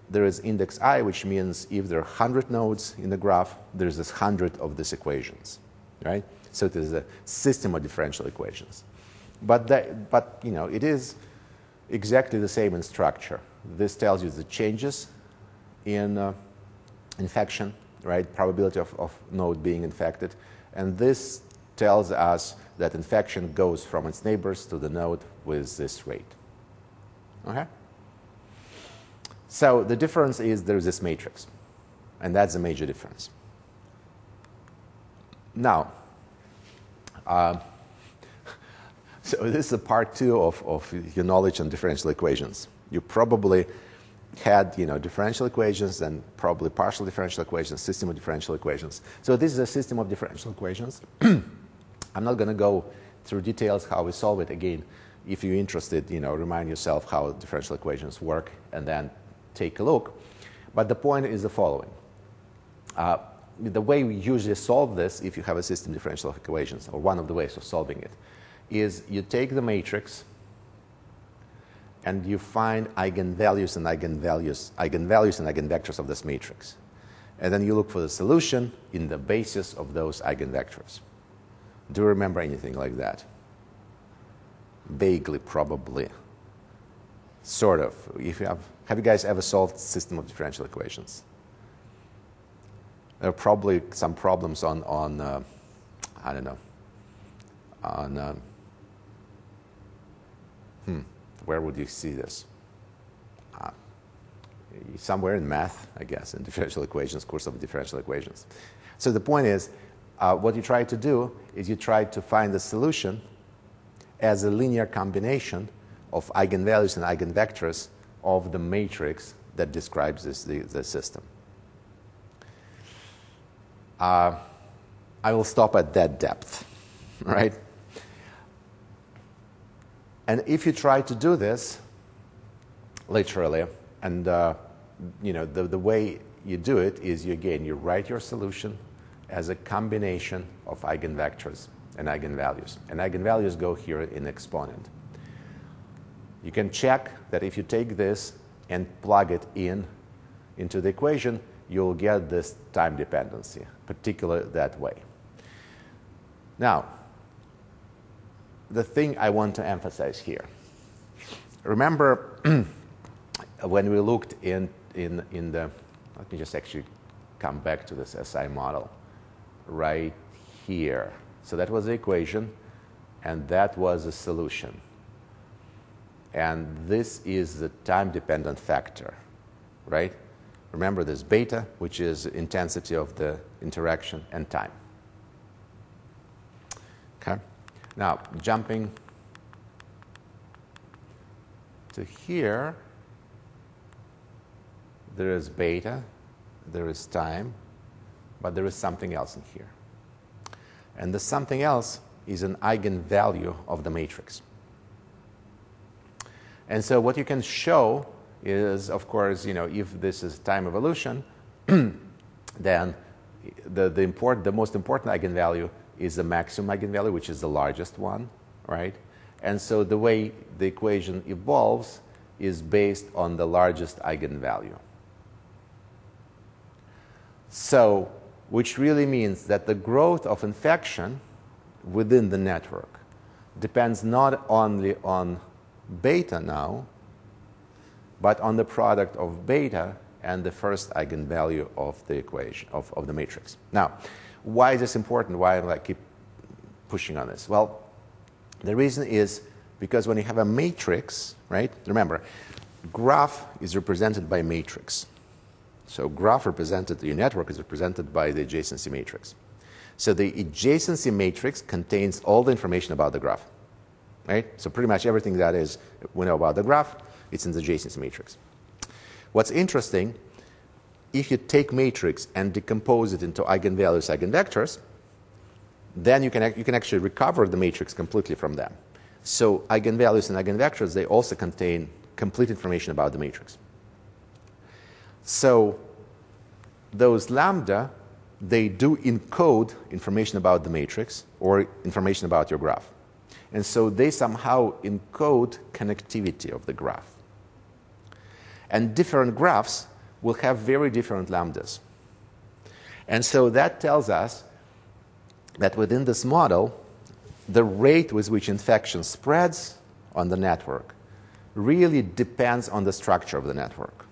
there is index i, which means if there are 100 nodes in the graph, there's this 100 of these equations, right? So it is a system of differential equations. But, that, but you know, it is exactly the same in structure. This tells you the changes in uh, infection, right? Probability of, of node being infected. And this tells us that infection goes from its neighbors to the node with this rate. Okay? So the difference is there's this matrix, and that's a major difference. Now, uh, *laughs* so this is a part two of, of your knowledge on differential equations. You probably had you know, differential equations and probably partial differential equations, system of differential equations. So this is a system of differential equations. *clears throat* I'm not going to go through details how we solve it. Again, if you're interested, you know, remind yourself how differential equations work and then take a look. But the point is the following. Uh, the way we usually solve this, if you have a system differential equations, or one of the ways of solving it, is you take the matrix and you find eigenvalues and eigenvalues, eigenvalues and eigenvectors of this matrix. And then you look for the solution in the basis of those eigenvectors. Do you remember anything like that? Vaguely, probably. Sort of. If you have, have you guys ever solved system of differential equations? There are probably some problems on, on uh, I don't know, on, uh, hmm, where would you see this? Uh, somewhere in math, I guess, in differential equations, course of differential equations. So the point is, uh, what you try to do is you try to find the solution as a linear combination of eigenvalues and eigenvectors of the matrix that describes this, the, the system. Uh, I will stop at that depth, *laughs* right? And if you try to do this, literally, and uh, you know the, the way you do it is you again you write your solution as a combination of eigenvectors and eigenvalues. And eigenvalues go here in exponent. You can check that if you take this and plug it in into the equation, you'll get this time dependency, particularly that way. Now, the thing I want to emphasize here. Remember *clears throat* when we looked in, in, in the, let me just actually come back to this SI model right here. So that was the equation, and that was the solution. And this is the time dependent factor, right? Remember there's beta, which is intensity of the interaction, and time. Okay? Now, jumping to here, there is beta, there is time, but there is something else in here. And the something else is an eigenvalue of the matrix. And so what you can show is, of course, you know, if this is time evolution, *clears throat* then the, the, import, the most important eigenvalue is the maximum eigenvalue, which is the largest one, right? And so the way the equation evolves is based on the largest eigenvalue. So which really means that the growth of infection within the network depends not only on beta now, but on the product of beta and the first eigenvalue of the equation, of, of the matrix. Now, why is this important? Why do I keep pushing on this? Well, the reason is because when you have a matrix, right? Remember, graph is represented by matrix. So graph represented, your network is represented by the adjacency matrix. So the adjacency matrix contains all the information about the graph. Right? So pretty much everything that is we know about the graph, it's in the adjacency matrix. What's interesting, if you take matrix and decompose it into eigenvalues, eigenvectors, then you can, you can actually recover the matrix completely from them. So eigenvalues and eigenvectors, they also contain complete information about the matrix. So those lambda, they do encode information about the matrix or information about your graph. And so they somehow encode connectivity of the graph. And different graphs will have very different lambdas. And so that tells us that within this model, the rate with which infection spreads on the network really depends on the structure of the network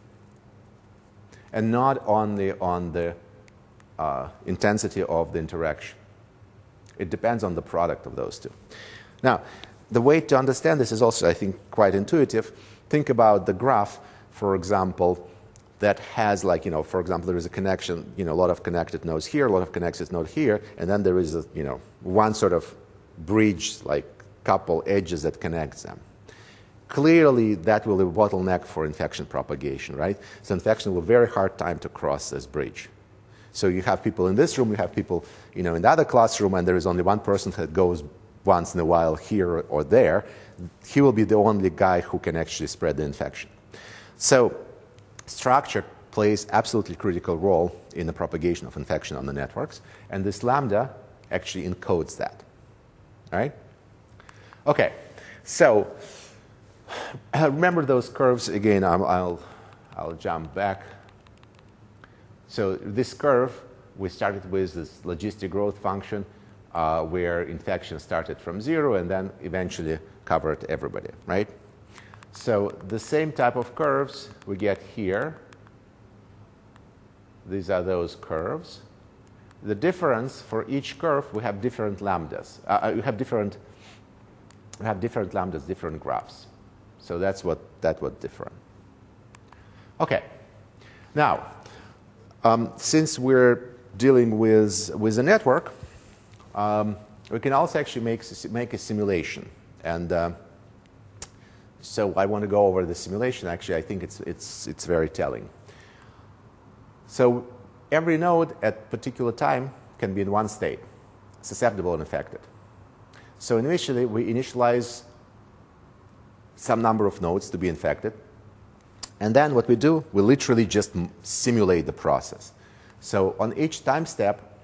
and not only on the uh, intensity of the interaction. It depends on the product of those two. Now, the way to understand this is also, I think, quite intuitive. Think about the graph, for example, that has, like, you know, for example, there is a connection, you know, a lot of connected nodes here, a lot of connected nodes here, and then there is, a, you know, one sort of bridge, like couple edges that connects them clearly that will be a bottleneck for infection propagation, right? So infection will have a very hard time to cross this bridge. So you have people in this room, you have people, you know, in the other classroom, and there is only one person that goes once in a while here or there. He will be the only guy who can actually spread the infection. So structure plays absolutely critical role in the propagation of infection on the networks, and this lambda actually encodes that. All right? Okay, so *sighs* remember those curves again. I'll, I'll, I'll jump back. So this curve, we started with this logistic growth function. Uh, where infection started from zero and then eventually covered everybody, right? So the same type of curves we get here. These are those curves. The difference for each curve, we have different lambdas. Uh, uh we have different, we have different lambdas, different graphs. So that's what that was different. Okay. Now, um, since we're dealing with with a network, um, we can also actually make make a simulation and. Uh, so I want to go over the simulation. Actually, I think it's, it's, it's very telling. So every node at particular time can be in one state, susceptible and affected. So initially, we initialize some number of nodes to be infected. And then what we do, we literally just simulate the process. So on each time step,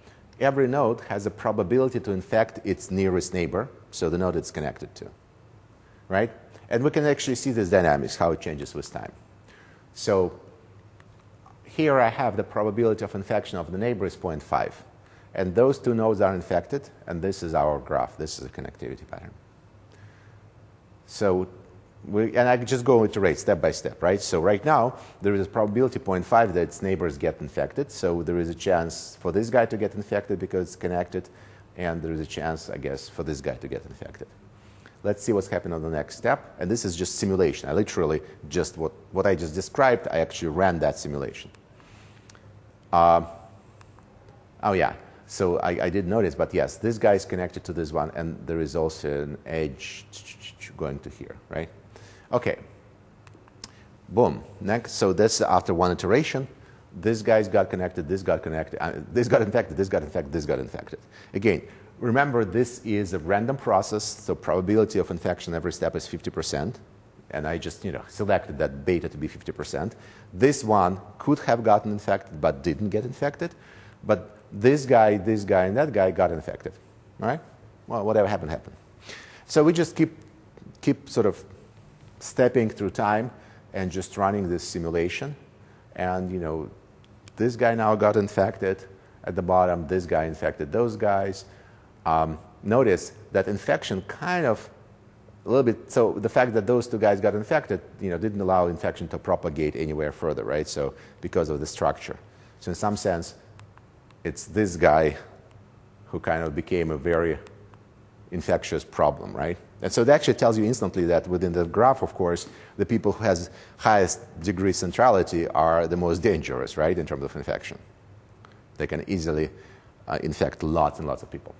every node has a probability to infect its nearest neighbor, so the node it's connected to. Right? And we can actually see this dynamics, how it changes with time. So here I have the probability of infection of the neighbor is 0.5. And those two nodes are infected, and this is our graph. This is a connectivity pattern. So, we, and I just go iterate step by step, right? So right now, there is a probability 0.5 that its neighbors get infected. So there is a chance for this guy to get infected because it's connected, and there is a chance, I guess, for this guy to get infected. Let's see what's happening on the next step. And this is just simulation. I literally just what, what I just described, I actually ran that simulation. Uh, oh, yeah. So I, I, did notice, but yes, this guy is connected to this one, and there is also an edge going to here, right? Okay. Boom. Next, so that's after one iteration. This guy's got connected, this got connected, uh, this got infected, this got infected, this got infected. Again, remember, this is a random process, so probability of infection every step is 50%. And I just you know, selected that beta to be 50%. This one could have gotten infected but didn't get infected. But this guy, this guy, and that guy got infected. Right? Well, whatever happened, happened. So we just keep, keep sort of stepping through time and just running this simulation. And, you know, this guy now got infected at the bottom, this guy infected those guys. Um, notice that infection kind of a little bit so the fact that those two guys got infected you know didn't allow infection to propagate anywhere further right? So because of the structure. So in some sense it's this guy who kind of became a very infectious problem right and so that actually tells you instantly that within the graph of course the people who has highest degree centrality are the most dangerous right in terms of infection they can easily uh, infect lots and lots of people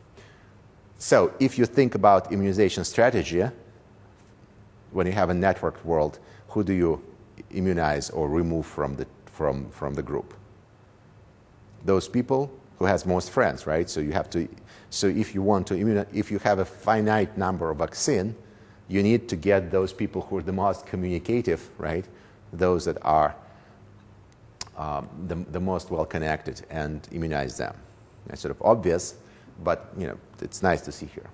so if you think about immunization strategy, when you have a networked world, who do you immunize or remove from the, from, from the group? Those people who has most friends, right? So you have to, so if you want to immunize, if you have a finite number of vaccine, you need to get those people who are the most communicative, right? Those that are um, the, the most well connected and immunize them. That's sort of obvious, but you know, it's nice to see here.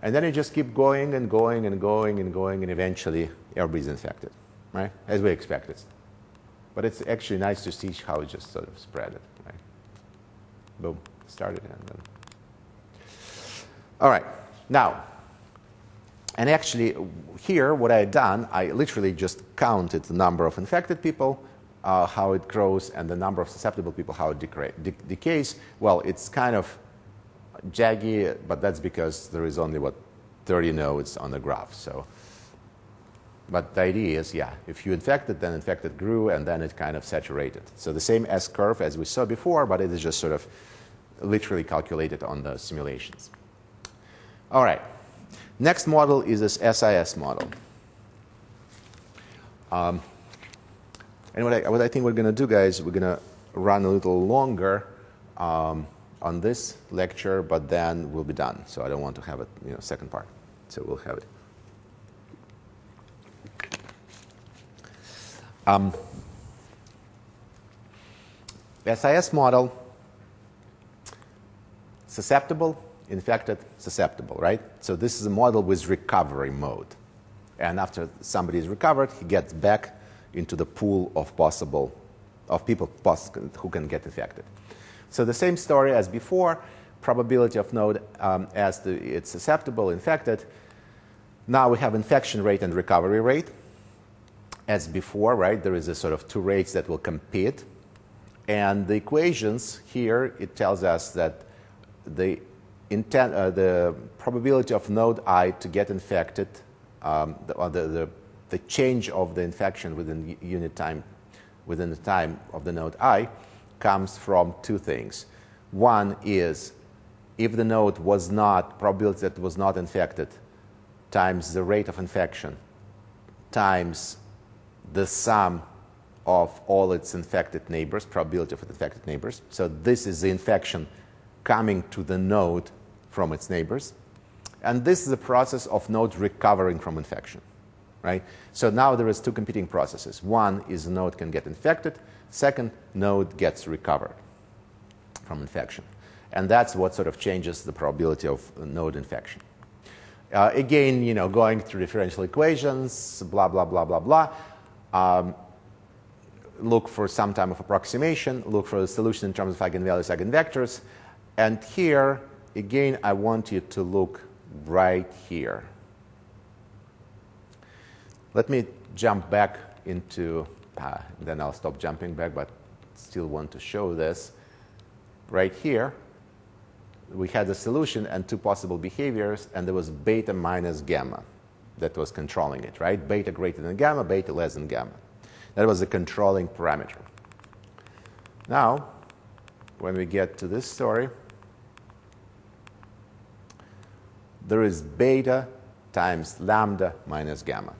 And then you just keep going and going and going and going, and eventually everybody's infected, right? As we expected. But it's actually nice to see how it just sort of spread it, right? Boom, started and then. All right, now, and actually here, what I had done, I literally just counted the number of infected people, uh, how it grows, and the number of susceptible people, how it de decays. Well, it's kind of jaggy, but that's because there is only what 30 nodes on the graph. So, but the idea is, yeah, if you infected, then infected grew, and then it kind of saturated. So the same S curve as we saw before, but it is just sort of literally calculated on the simulations. All right. Next model is this SIS model. Um, and what I, what I think we're going to do, guys, we're going to run a little longer. Um, on this lecture, but then we'll be done. So I don't want to have a you know, second part. So we'll have it. Um, SIS model, susceptible, infected, susceptible, right? So this is a model with recovery mode. And after somebody is recovered, he gets back into the pool of possible, of people who can get infected. So the same story as before. probability of node um, as the, it's susceptible, infected. Now we have infection rate and recovery rate. As before, right, there is a sort of two rates that will compete. And the equations here, it tells us that the, intent, uh, the probability of node i to get infected, um, the, the, the, the change of the infection within unit time, within the time of the node i, comes from two things. One is if the node was not, probability that was not infected, times the rate of infection, times the sum of all its infected neighbors, probability of infected neighbors. So this is the infection coming to the node from its neighbors. And this is the process of node recovering from infection, right? So now there is two competing processes. One is node can get infected. Second, node gets recovered from infection. And that's what sort of changes the probability of node infection. Uh, again, you know, going through differential equations, blah, blah, blah, blah, blah. Um, look for some time of approximation, look for the solution in terms of eigenvalues, eigenvectors. And here, again, I want you to look right here. Let me jump back into, uh, then I'll stop jumping back, but still want to show this. Right here, we had a solution and two possible behaviors, and there was beta minus gamma that was controlling it, right? Beta greater than gamma, beta less than gamma. That was the controlling parameter. Now, when we get to this story, there is beta times lambda minus gamma.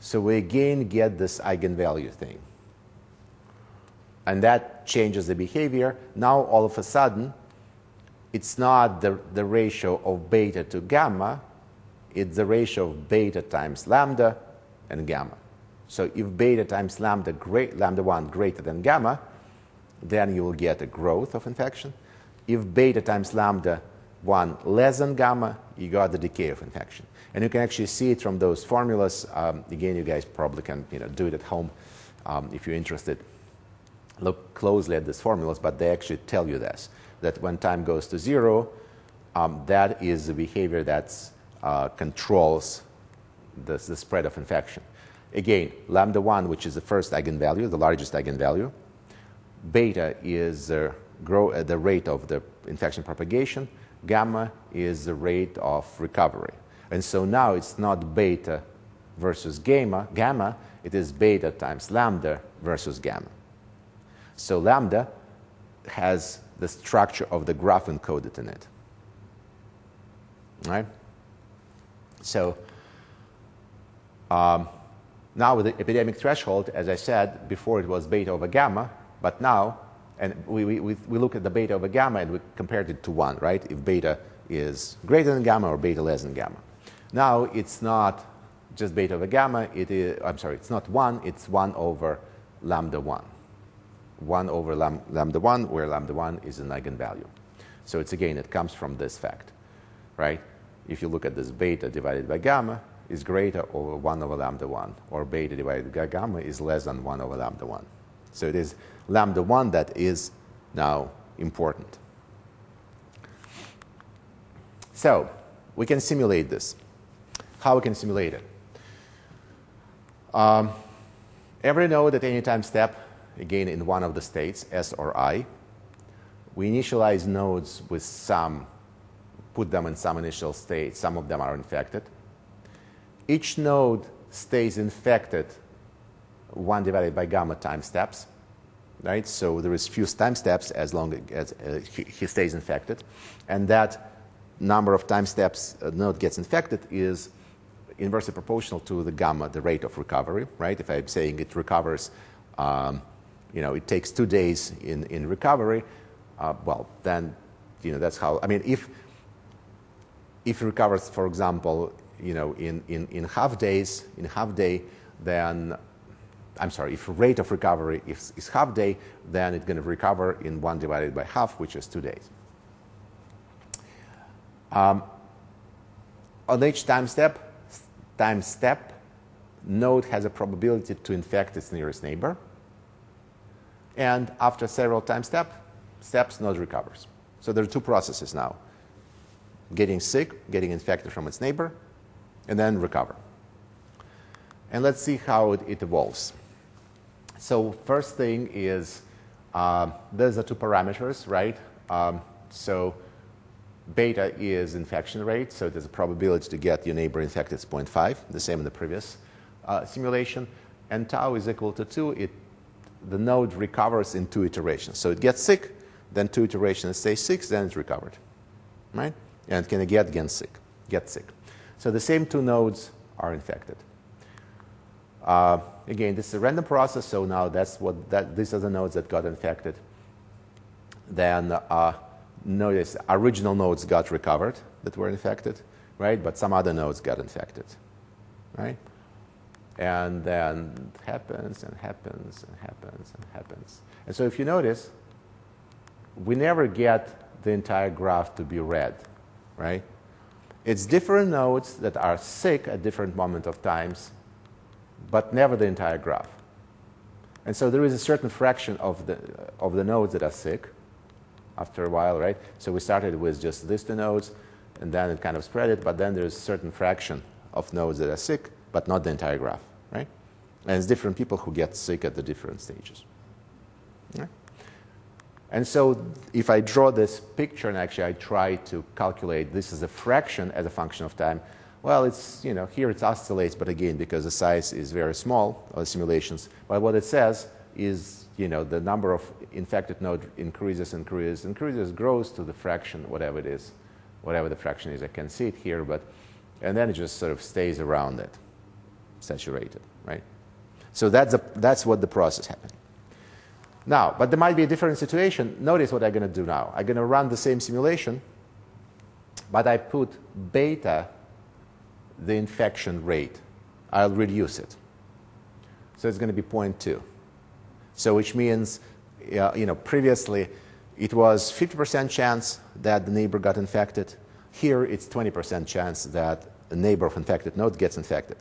So we again get this eigenvalue thing. And that changes the behavior. Now, all of a sudden, it's not the, the ratio of beta to gamma, it's the ratio of beta times lambda and gamma. So if beta times lambda, great, lambda 1 greater than gamma, then you will get a growth of infection. If beta times lambda 1 less than gamma, you got the decay of infection. And you can actually see it from those formulas. Um, again, you guys probably can you know, do it at home um, if you're interested. Look closely at these formulas, but they actually tell you this that when time goes to zero, um, that is the behavior that uh, controls the, the spread of infection. Again, lambda 1, which is the first eigenvalue, the largest eigenvalue. Beta is the, grow, uh, the rate of the infection propagation. Gamma is the rate of recovery. And so now it's not beta versus gamma, gamma, it is beta times lambda versus gamma. So lambda has the structure of the graph encoded in it. Right? So um, now with the epidemic threshold, as I said, before it was beta over gamma, but now, and we, we, we look at the beta over gamma and we compared it to 1, right? If beta is greater than gamma or beta less than gamma. Now it's not just beta over gamma, it is, I'm sorry, it's not 1, it's 1 over lambda 1. 1 over lambda 1, where lambda 1 is an eigenvalue. So it's again, it comes from this fact, right? If you look at this beta divided by gamma is greater over 1 over lambda 1, or beta divided by gamma is less than 1 over lambda 1. So it is lambda 1 that is now important. So we can simulate this. How we can simulate it? Um, every node at any time step again in one of the states, S or I. We initialize nodes with some, put them in some initial state. Some of them are infected. Each node stays infected 1 divided by gamma time steps. Right? So there is few time steps as long as uh, he, he, stays infected. And that number of time steps a node gets infected is inversely proportional to the gamma, the rate of recovery. Right? If I'm saying it recovers um, you know, it takes two days in, in recovery, uh, well, then, you know, that's how, I mean, if, if it recovers, for example, you know, in, in, in half days, in half day, then, I'm sorry, if rate of recovery is, is half day, then it's going to recover in one divided by half, which is two days. Um, on each time step, time step, node has a probability to infect its nearest neighbor and after several time step, steps, node recovers. So there are two processes now getting sick, getting infected from its neighbor, and then recover. And let's see how it, it evolves. So, first thing is uh, those are two parameters, right? Um, so, beta is infection rate, so there's a probability to get your neighbor infected is 0.5, the same in the previous uh, simulation. And tau is equal to 2. It, the node recovers in two iterations. So it gets sick, then two iterations stays sick, then it's recovered, right? And it get again sick, get sick. So the same two nodes are infected. Uh, again, this is a random process, so now that's what that, these are the nodes that got infected. Then uh, notice original nodes got recovered that were infected, right? But some other nodes got infected, right? And then it happens and happens and happens and happens. And so if you notice, we never get the entire graph to be red, right? It's different nodes that are sick at different moment of times, but never the entire graph. And so there is a certain fraction of the, of the nodes that are sick after a while, right? So we started with just these two nodes, and then it kind of spread it, but then there's a certain fraction of nodes that are sick, but not the entire graph, right? And it's different people who get sick at the different stages. And so if I draw this picture and actually I try to calculate this as a fraction as a function of time, well, it's, you know, here it oscillates, but again, because the size is very small of the simulations, but what it says is, you know, the number of infected node increases, increases, increases, grows to the fraction, whatever it is, whatever the fraction is. I can see it here, but, and then it just sort of stays around it, saturated, right? So that's, a, that's what the process happened. Now, but there might be a different situation. Notice what I'm going to do now. I'm going to run the same simulation, but I put beta, the infection rate. I'll reduce it. So it's going to be 0.2. So which means, uh, you know, previously it was 50% chance that the neighbor got infected. Here it's 20% chance that a neighbor of infected node gets infected.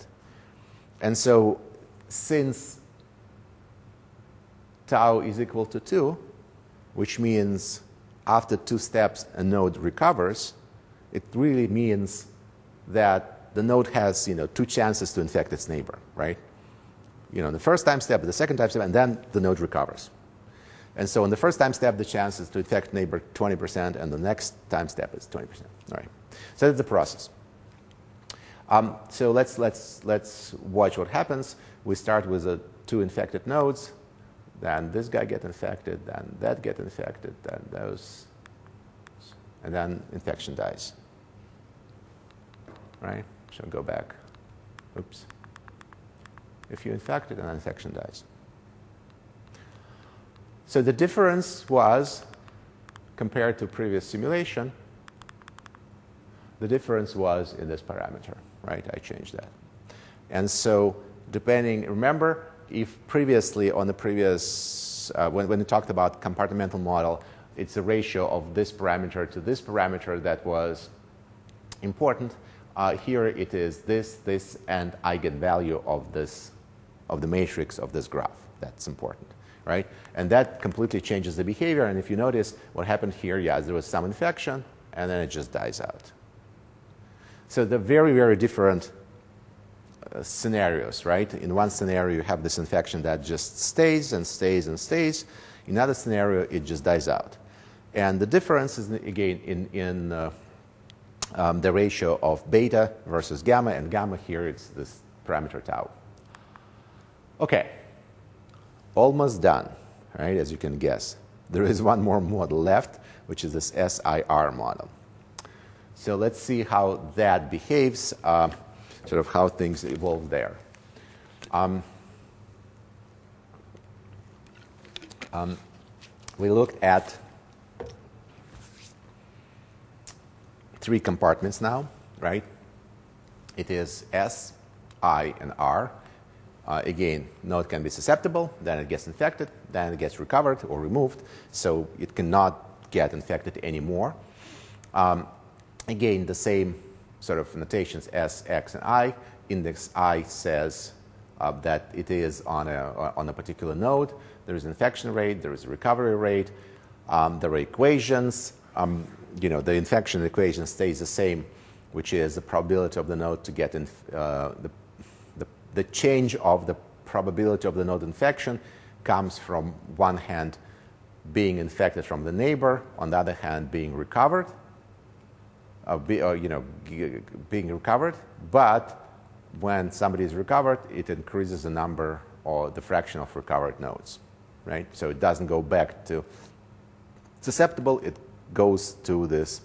And so since tau is equal to 2, which means after two steps a node recovers, it really means that the node has you know, two chances to infect its neighbor, right? You know, the first time step, the second time step, and then the node recovers. And so in the first time step, the chance is to infect neighbor 20%, and the next time step is 20%. All right. So that's the process. Um, so let's, let's, let's watch what happens. We start with two infected nodes then this guy get infected, then that get infected, then those, and then infection dies. Right? So go back. Oops. If you infected, then infection dies. So the difference was, compared to previous simulation, the difference was in this parameter, right? I changed that. And so depending, remember, if previously on the previous, uh, when, when we talked about compartmental model, it's a ratio of this parameter to this parameter that was important. Uh, here it is this, this, and eigenvalue of this, of the matrix of this graph. That's important, right? And that completely changes the behavior. And if you notice what happened here, yes, there was some infection, and then it just dies out. So the very, very different uh, scenarios, right? In one scenario, you have this infection that just stays and stays and stays. In another scenario, it just dies out. And the difference is, again, in, in uh, um, the ratio of beta versus gamma, and gamma here, it's this parameter tau. Okay, almost done, right, as you can guess. There is one more model left, which is this SIR model. So let's see how that behaves. Uh, sort of how things evolve there. Um, um, we looked at three compartments now, right? It is S, I, and R. Uh, again, node can be susceptible, then it gets infected, then it gets recovered or removed, so it cannot get infected anymore. Um, again, the same sort of notations S, X, and I. Index I says uh, that it is on a, on a particular node. There is an infection rate, there is a recovery rate, um, there are equations um, you know, the infection equation stays the same, which is the probability of the node to get in, uh, the, the, the change of the probability of the node infection comes from one hand being infected from the neighbor, on the other hand being recovered, uh, be, uh, you know, being recovered. But when somebody is recovered, it increases the number or the fraction of recovered nodes, right? So it doesn't go back to susceptible, it goes to this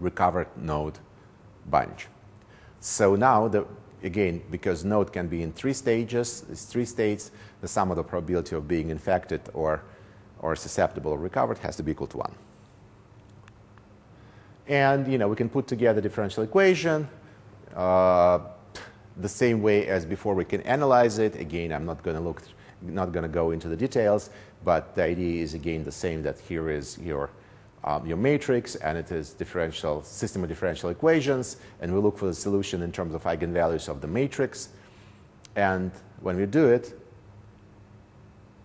recovered node bunch. So now, the, again, because node can be in three stages, it's three states, the sum of the probability of being infected or, or susceptible or recovered has to be equal to 1. And you know, we can put together differential equation uh, the same way as before we can analyze it. Again, I'm not going to look, not going to go into the details, but the idea is again the same that here is your um, your matrix and it is differential system of differential equations and we look for the solution in terms of eigenvalues of the matrix. And when we do it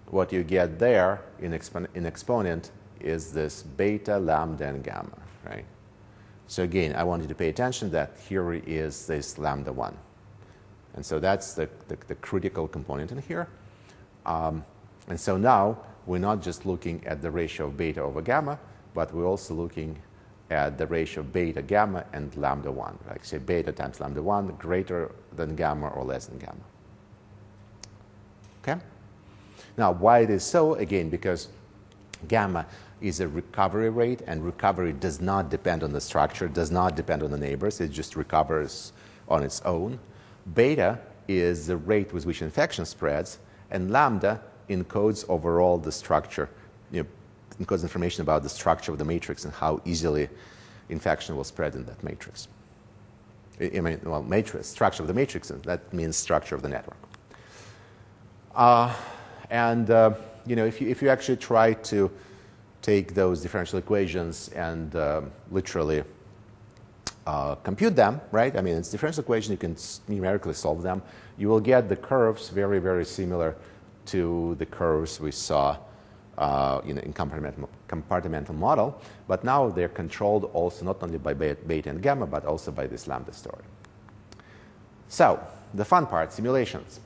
what you get there in, expo- in exponent is this beta lambda and gamma right? So again i want you to pay attention that here is this lambda 1 and so that's the, the, the critical component in here. Um, and so now we're not just looking at the ratio of beta over gamma but we're also looking at the ratio of beta gamma and lambda 1. Like say beta times lambda 1 greater than gamma or less than gamma. Okay? Now, why it is so? Again, because gamma is a recovery rate, and recovery does not depend on the structure, does not depend on the neighbors, it just recovers on its own. Beta is the rate with which infection spreads, and lambda encodes overall the structure, you know, encodes information about the structure of the matrix and how easily infection will spread in that matrix. I mean, well, matrix, structure of the matrix, that means structure of the network. Uh, and, uh, you know, if you, if you actually try to take those differential equations and uh, literally uh, compute them, right? I mean, it's differential equation, you can numerically solve them. You will get the curves very, very similar to the curves we saw uh, in, in compartmental, compartmental model, but now they're controlled also not only by beta and gamma, but also by this lambda story. So, the fun part, simulations.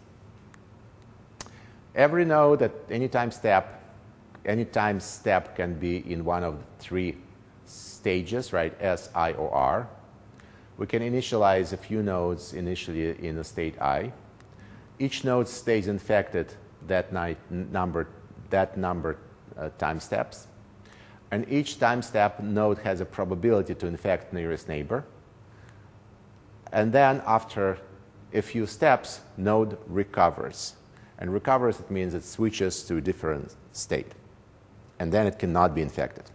Every node at any time step, any time step can be in one of three stages, right, S, I, or R. We can initialize a few nodes initially in a state I. Each node stays infected that night number that number uh, time steps. And each time step node has a probability to infect nearest neighbor. And then after a few steps, node recovers. And recovers, it means it switches to a different state. And then it cannot be infected.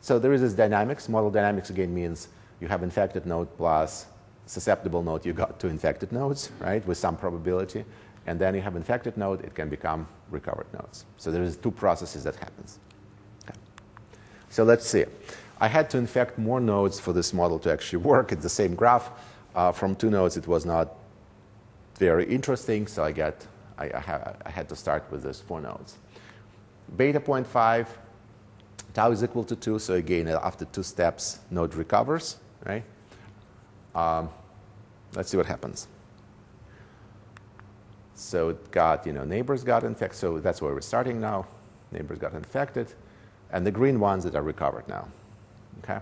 So there is this dynamics. Model dynamics again means you have infected node plus susceptible node you got two infected nodes, right, with some probability and then you have infected node, it can become recovered nodes. So there's two processes that happens. Okay. So let's see. I had to infect more nodes for this model to actually work. It's the same graph. Uh, from two nodes, it was not very interesting, so I, get, I, I, ha- I had to start with those four nodes. Beta 0.5, tau is equal to 2, so again, after two steps, node recovers, right? Um, let's see what happens. So it got, you know, neighbors got infected. So that's where we're starting now. Neighbors got infected. And the green ones that are recovered now. Okay?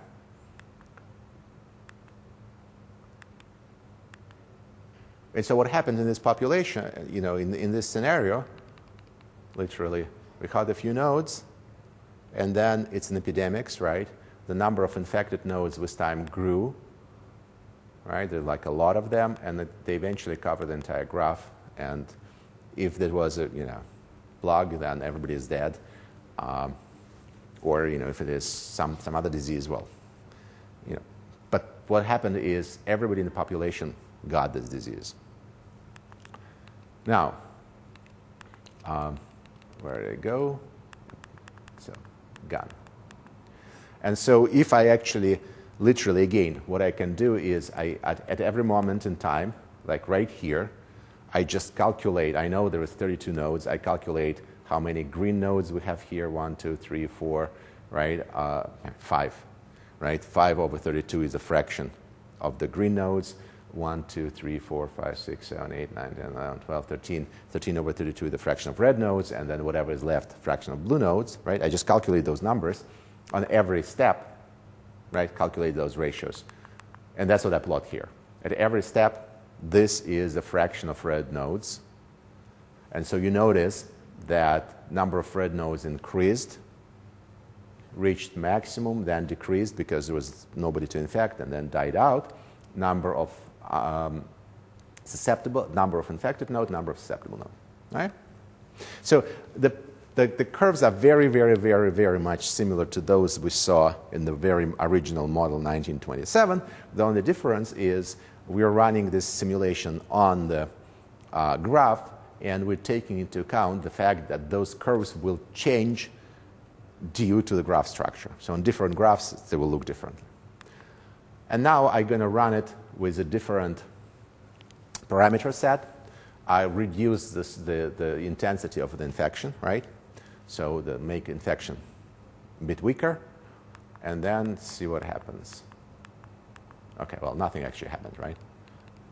And so what happens in this population, you know, in, in this scenario, literally, we had a few nodes, and then it's an epidemics, right? The number of infected nodes with time grew, right? There are like a lot of them, and they eventually cover the entire graph and if there was a you know plug, then everybody is dead. Um, or you know if it is some, some other disease, well, you know. But what happened is everybody in the population got this disease. Now, um, where did it go? So, gone. And so if I actually, literally again, what I can do is I, at, at every moment in time, like right here, I just calculate, I know there is 32 nodes, I calculate how many green nodes we have here. One, two, three, four, right? Uh, five, right? 5 over 32 is a fraction of the green nodes. 1, 2, 3, 4, 5, 6, 7, 8, 9, 10, 11, 12, 13. 13 over 32 is the fraction of red nodes, and then whatever is left, fraction of blue nodes, right? I just calculate those numbers on every step, right? Calculate those ratios. And that's what I plot here. At every step, this is the fraction of red nodes. And so you notice that number of red nodes increased, reached maximum, then decreased because there was nobody to infect, and then died out. Number of um, susceptible, number of infected nodes, number of susceptible nodes. Right? So the, the, the, curves are very, very, very, very much similar to those we saw in the very original model 1927. The only difference is we are running this simulation on the uh, graph and we're taking into account the fact that those curves will change due to the graph structure. So on different graphs, they will look differently. And now I'm going to run it with a different parameter set. I reduce this, the, the intensity of the infection, right? So the make infection a bit weaker, and then see what happens. Okay, well, nothing actually happened, right?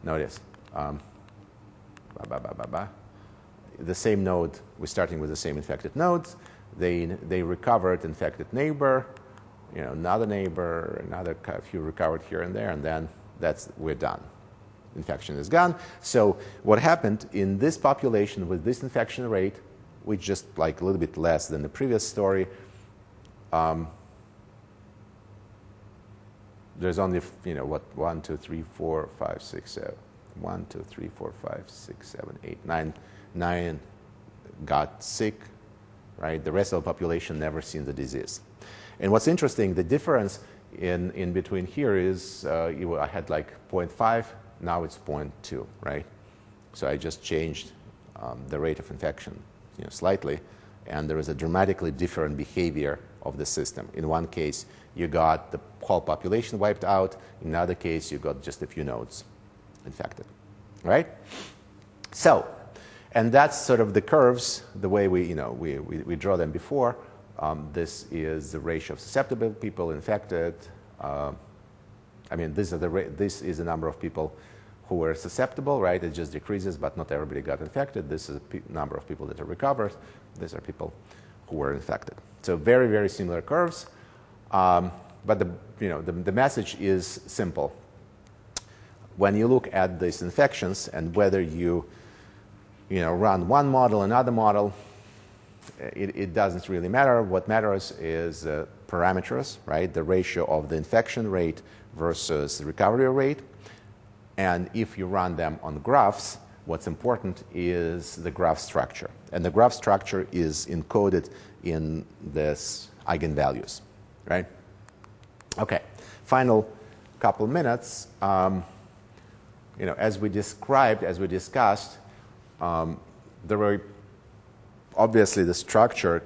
Notice. Um, bah, bah, bah, the same node, we're starting with the same infected nodes. They, they recovered infected neighbor, you know, another neighbor, another few recovered here and there, and then that's, we're done. Infection is gone. So what happened in this population with this infection rate, which just like a little bit less than the previous story, um, there's only, you know, what, one, two, three, four, five, six, seven. One, two, three, four, five, six, seven, eight, nine, nine got sick, right? The rest of the population never seen the disease. And what's interesting, the difference in, in between here is uh, I had like 0.5, now it's 0.2, right? So I just changed um, the rate of infection you know, slightly, and there is a dramatically different behavior of the system. In one case, you got the whole population wiped out. In another case, you got just a few nodes infected, right? So and that's sort of the curves, the way we, you know, we, we, we draw them before. Um, this is the ratio of susceptible people infected. Uh, I mean, this is, the this is the number of people who were susceptible, right? It just decreases, but not everybody got infected. This is the number of people that are recovered. These are people who were infected. So very, very similar curves. Um, but the, you know, the, the message is simple. When you look at these infections and whether you you know, run one model, another model, it, it doesn't really matter. What matters is uh, parameters, right? The ratio of the infection rate versus the recovery rate. And if you run them on graphs, what's important is the graph structure. And the graph structure is encoded in this eigenvalues, right? Okay, final couple minutes. Um, you know, as we described, as we discussed, um, there are obviously the structure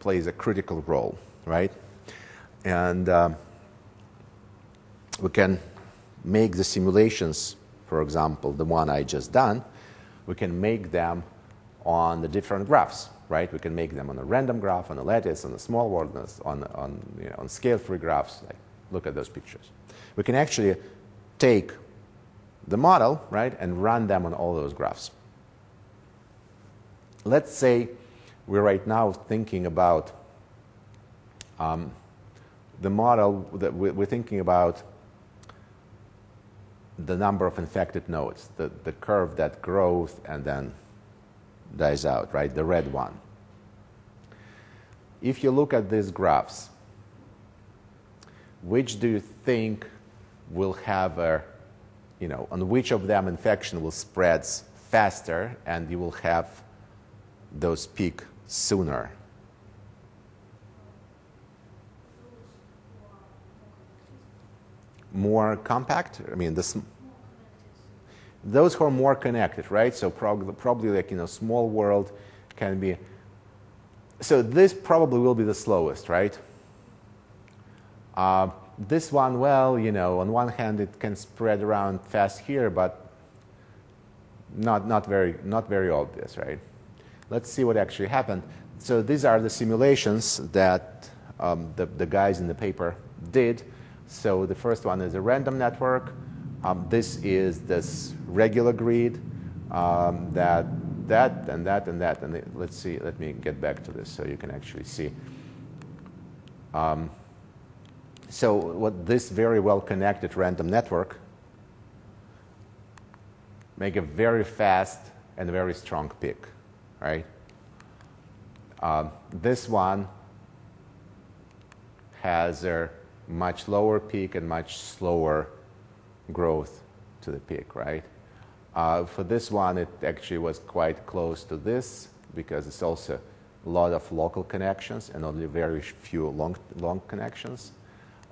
plays a critical role, right? And um, we can make the simulations, for example, the one I just done, we can make them on the different graphs, right? We can make them on a random graph, on a lattice, on a small world, on, on, you know, on scale-free graphs. Like, look at those pictures. We can actually take the model, right, and run them on all those graphs. Let's say we're right now thinking about um, the model that we're thinking about the number of infected nodes, the, the curve that grows and then dies out, right? The red one. If you look at these graphs, which do you think will have a, you know, on which of them infection will spread faster and you will have those peak sooner. More compact? I mean, this, those who are more connected, right? So probably, probably like, you know, small world can be. So this probably will be the slowest, right? Uh, this one, well, you know, on one hand it can spread around fast here, but not, not, very, not very obvious, right? Let's see what actually happened. so these are the simulations that um, the, the guys in the paper did. So the first one is a random network. Um, this is this regular grid um, that that and that and that. And let's see, let me get back to this so you can actually see. Um, so what this very well connected random network make a very fast and very strong peak, right? Um, this one has a much lower peak and much slower growth to the peak, right? Uh, for this one, it actually was quite close to this because it's also a lot of local connections and only very few long, long connections.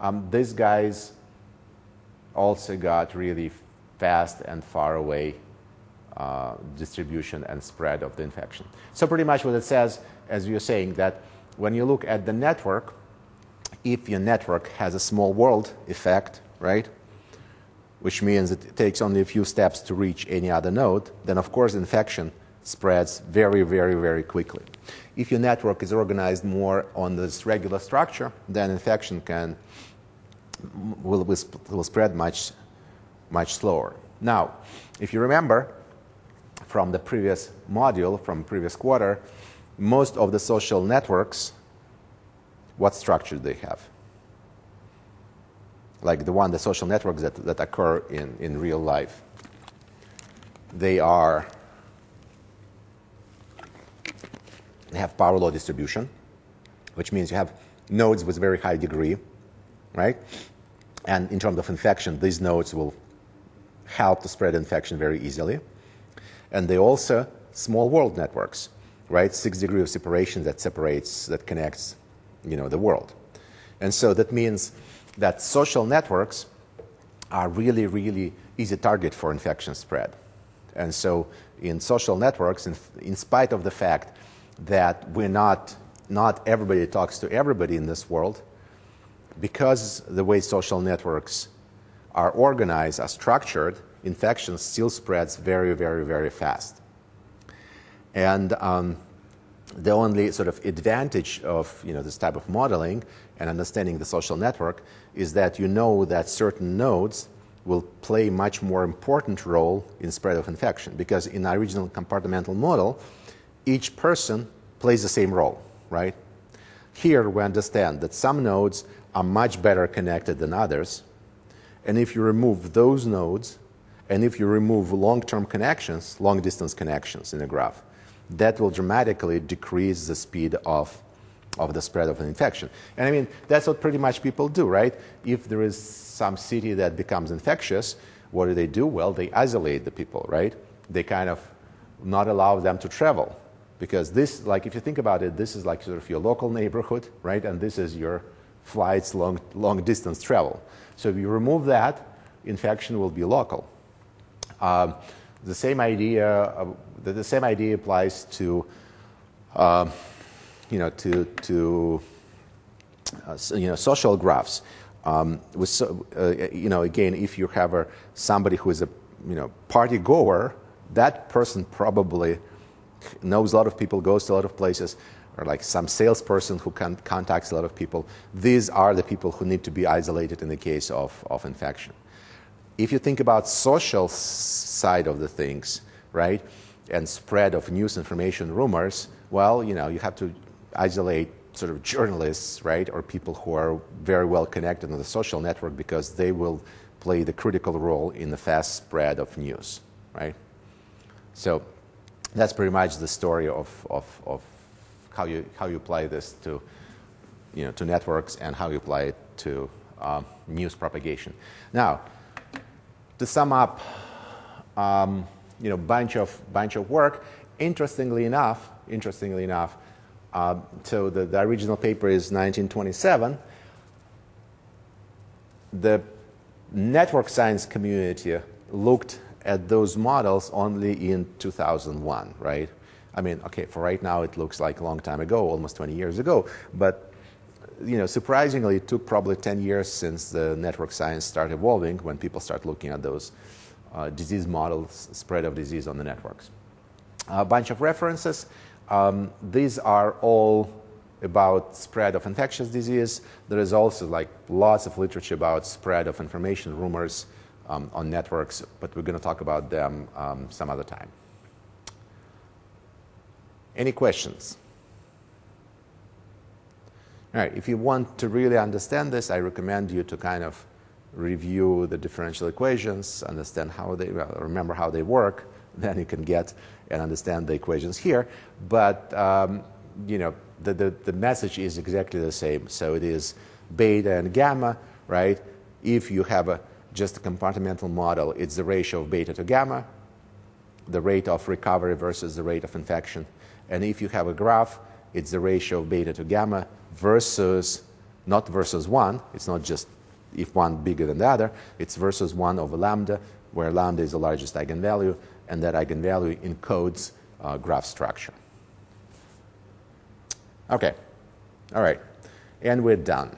Um, these guys also got really fast and far away uh, distribution and spread of the infection. So pretty much what it says, as you're saying, that when you look at the network, if your network has a small world effect, right, which means it takes only a few steps to reach any other node, then of course infection spreads very, very, very quickly. If your network is organized more on this regular structure, then infection can will, will spread much, much slower. Now, if you remember from the previous module, from previous quarter, most of the social networks, what structure do they have? Like the one, the social networks that, that occur in, in real life. They are they have power law distribution, which means you have nodes with very high degree, right? And in terms of infection, these nodes will help to spread infection very easily. And they also small world networks, right? Six degree of separation that separates, that connects, you know, the world. And so that means that social networks are really, really easy target for infection spread. And so in social networks, in, in spite of the fact that we're not, not everybody talks to everybody in this world, because the way social networks are organized, are structured, infection still spreads very, very, very fast. And um, the only sort of advantage of you know, this type of modeling and understanding the social network is that you know that certain nodes will play much more important role in spread of infection because in our regional compartmental model, each person plays the same role, right? Here we understand that some nodes are much better connected than others. And if you remove those nodes, and if you remove long-term connections, long-distance connections in a graph, that will dramatically decrease the speed of, of the spread of an infection. And I mean, that's what pretty much people do, right? If there is some city that becomes infectious, what do they do? Well, they isolate the people, right? They kind of not allow them to travel. Because this, like, if you think about it, this is like sort of your local neighborhood, right? And this is your flights, long, long distance travel. So if you remove that, infection will be local. Um, the same idea, uh, the, the, same idea applies to, uh, you know, to, to uh, you know, social graphs. Um, with so, uh, you know, again, if you have a, somebody who is a you know, party goer, that person probably knows a lot of people, goes to a lot of places, or like some salesperson who can, contacts a lot of people. These are the people who need to be isolated in the case of, of infection. If you think about social side of the things, right, and spread of news, information, rumors, well, you know, you have to isolate sort of journalists, right, or people who are very well connected on the social network because they will play the critical role in the fast spread of news, right? So that's pretty much the story of, of, of how, you, how you apply this to, you know, to networks and how you apply it to um, news propagation. Now, to sum up, um, you know, bunch of, bunch of work, interestingly enough, interestingly enough, uh, so the, the original paper is 1927. The network science community looked at those models only in 2001, right? I mean, okay, for right now it looks like a long time ago, almost 20 years ago, but you know, surprisingly, it took probably 10 years since the network science started evolving when people start looking at those uh, disease models, spread of disease on the networks. A bunch of references. Um, these are all about spread of infectious disease. There is also like lots of literature about spread of information, rumors um, on networks, but we're going to talk about them um, some other time. Any questions? All right, if you want to really understand this, I recommend you to kind of review the differential equations, understand how they, well, remember how they work, then you can get and understand the equations here. But, um, you know, the, the, the message is exactly the same. So it is beta and gamma, right? If you have a, just a compartmental model, it's the ratio of beta to gamma, the rate of recovery versus the rate of infection. And if you have a graph, it's the ratio of beta to gamma versus, not versus 1, it's not just if one bigger than the other, it's versus 1 over lambda, where lambda is the largest eigenvalue, and that eigenvalue encodes uh, graph structure. Okay, all right, and we're done.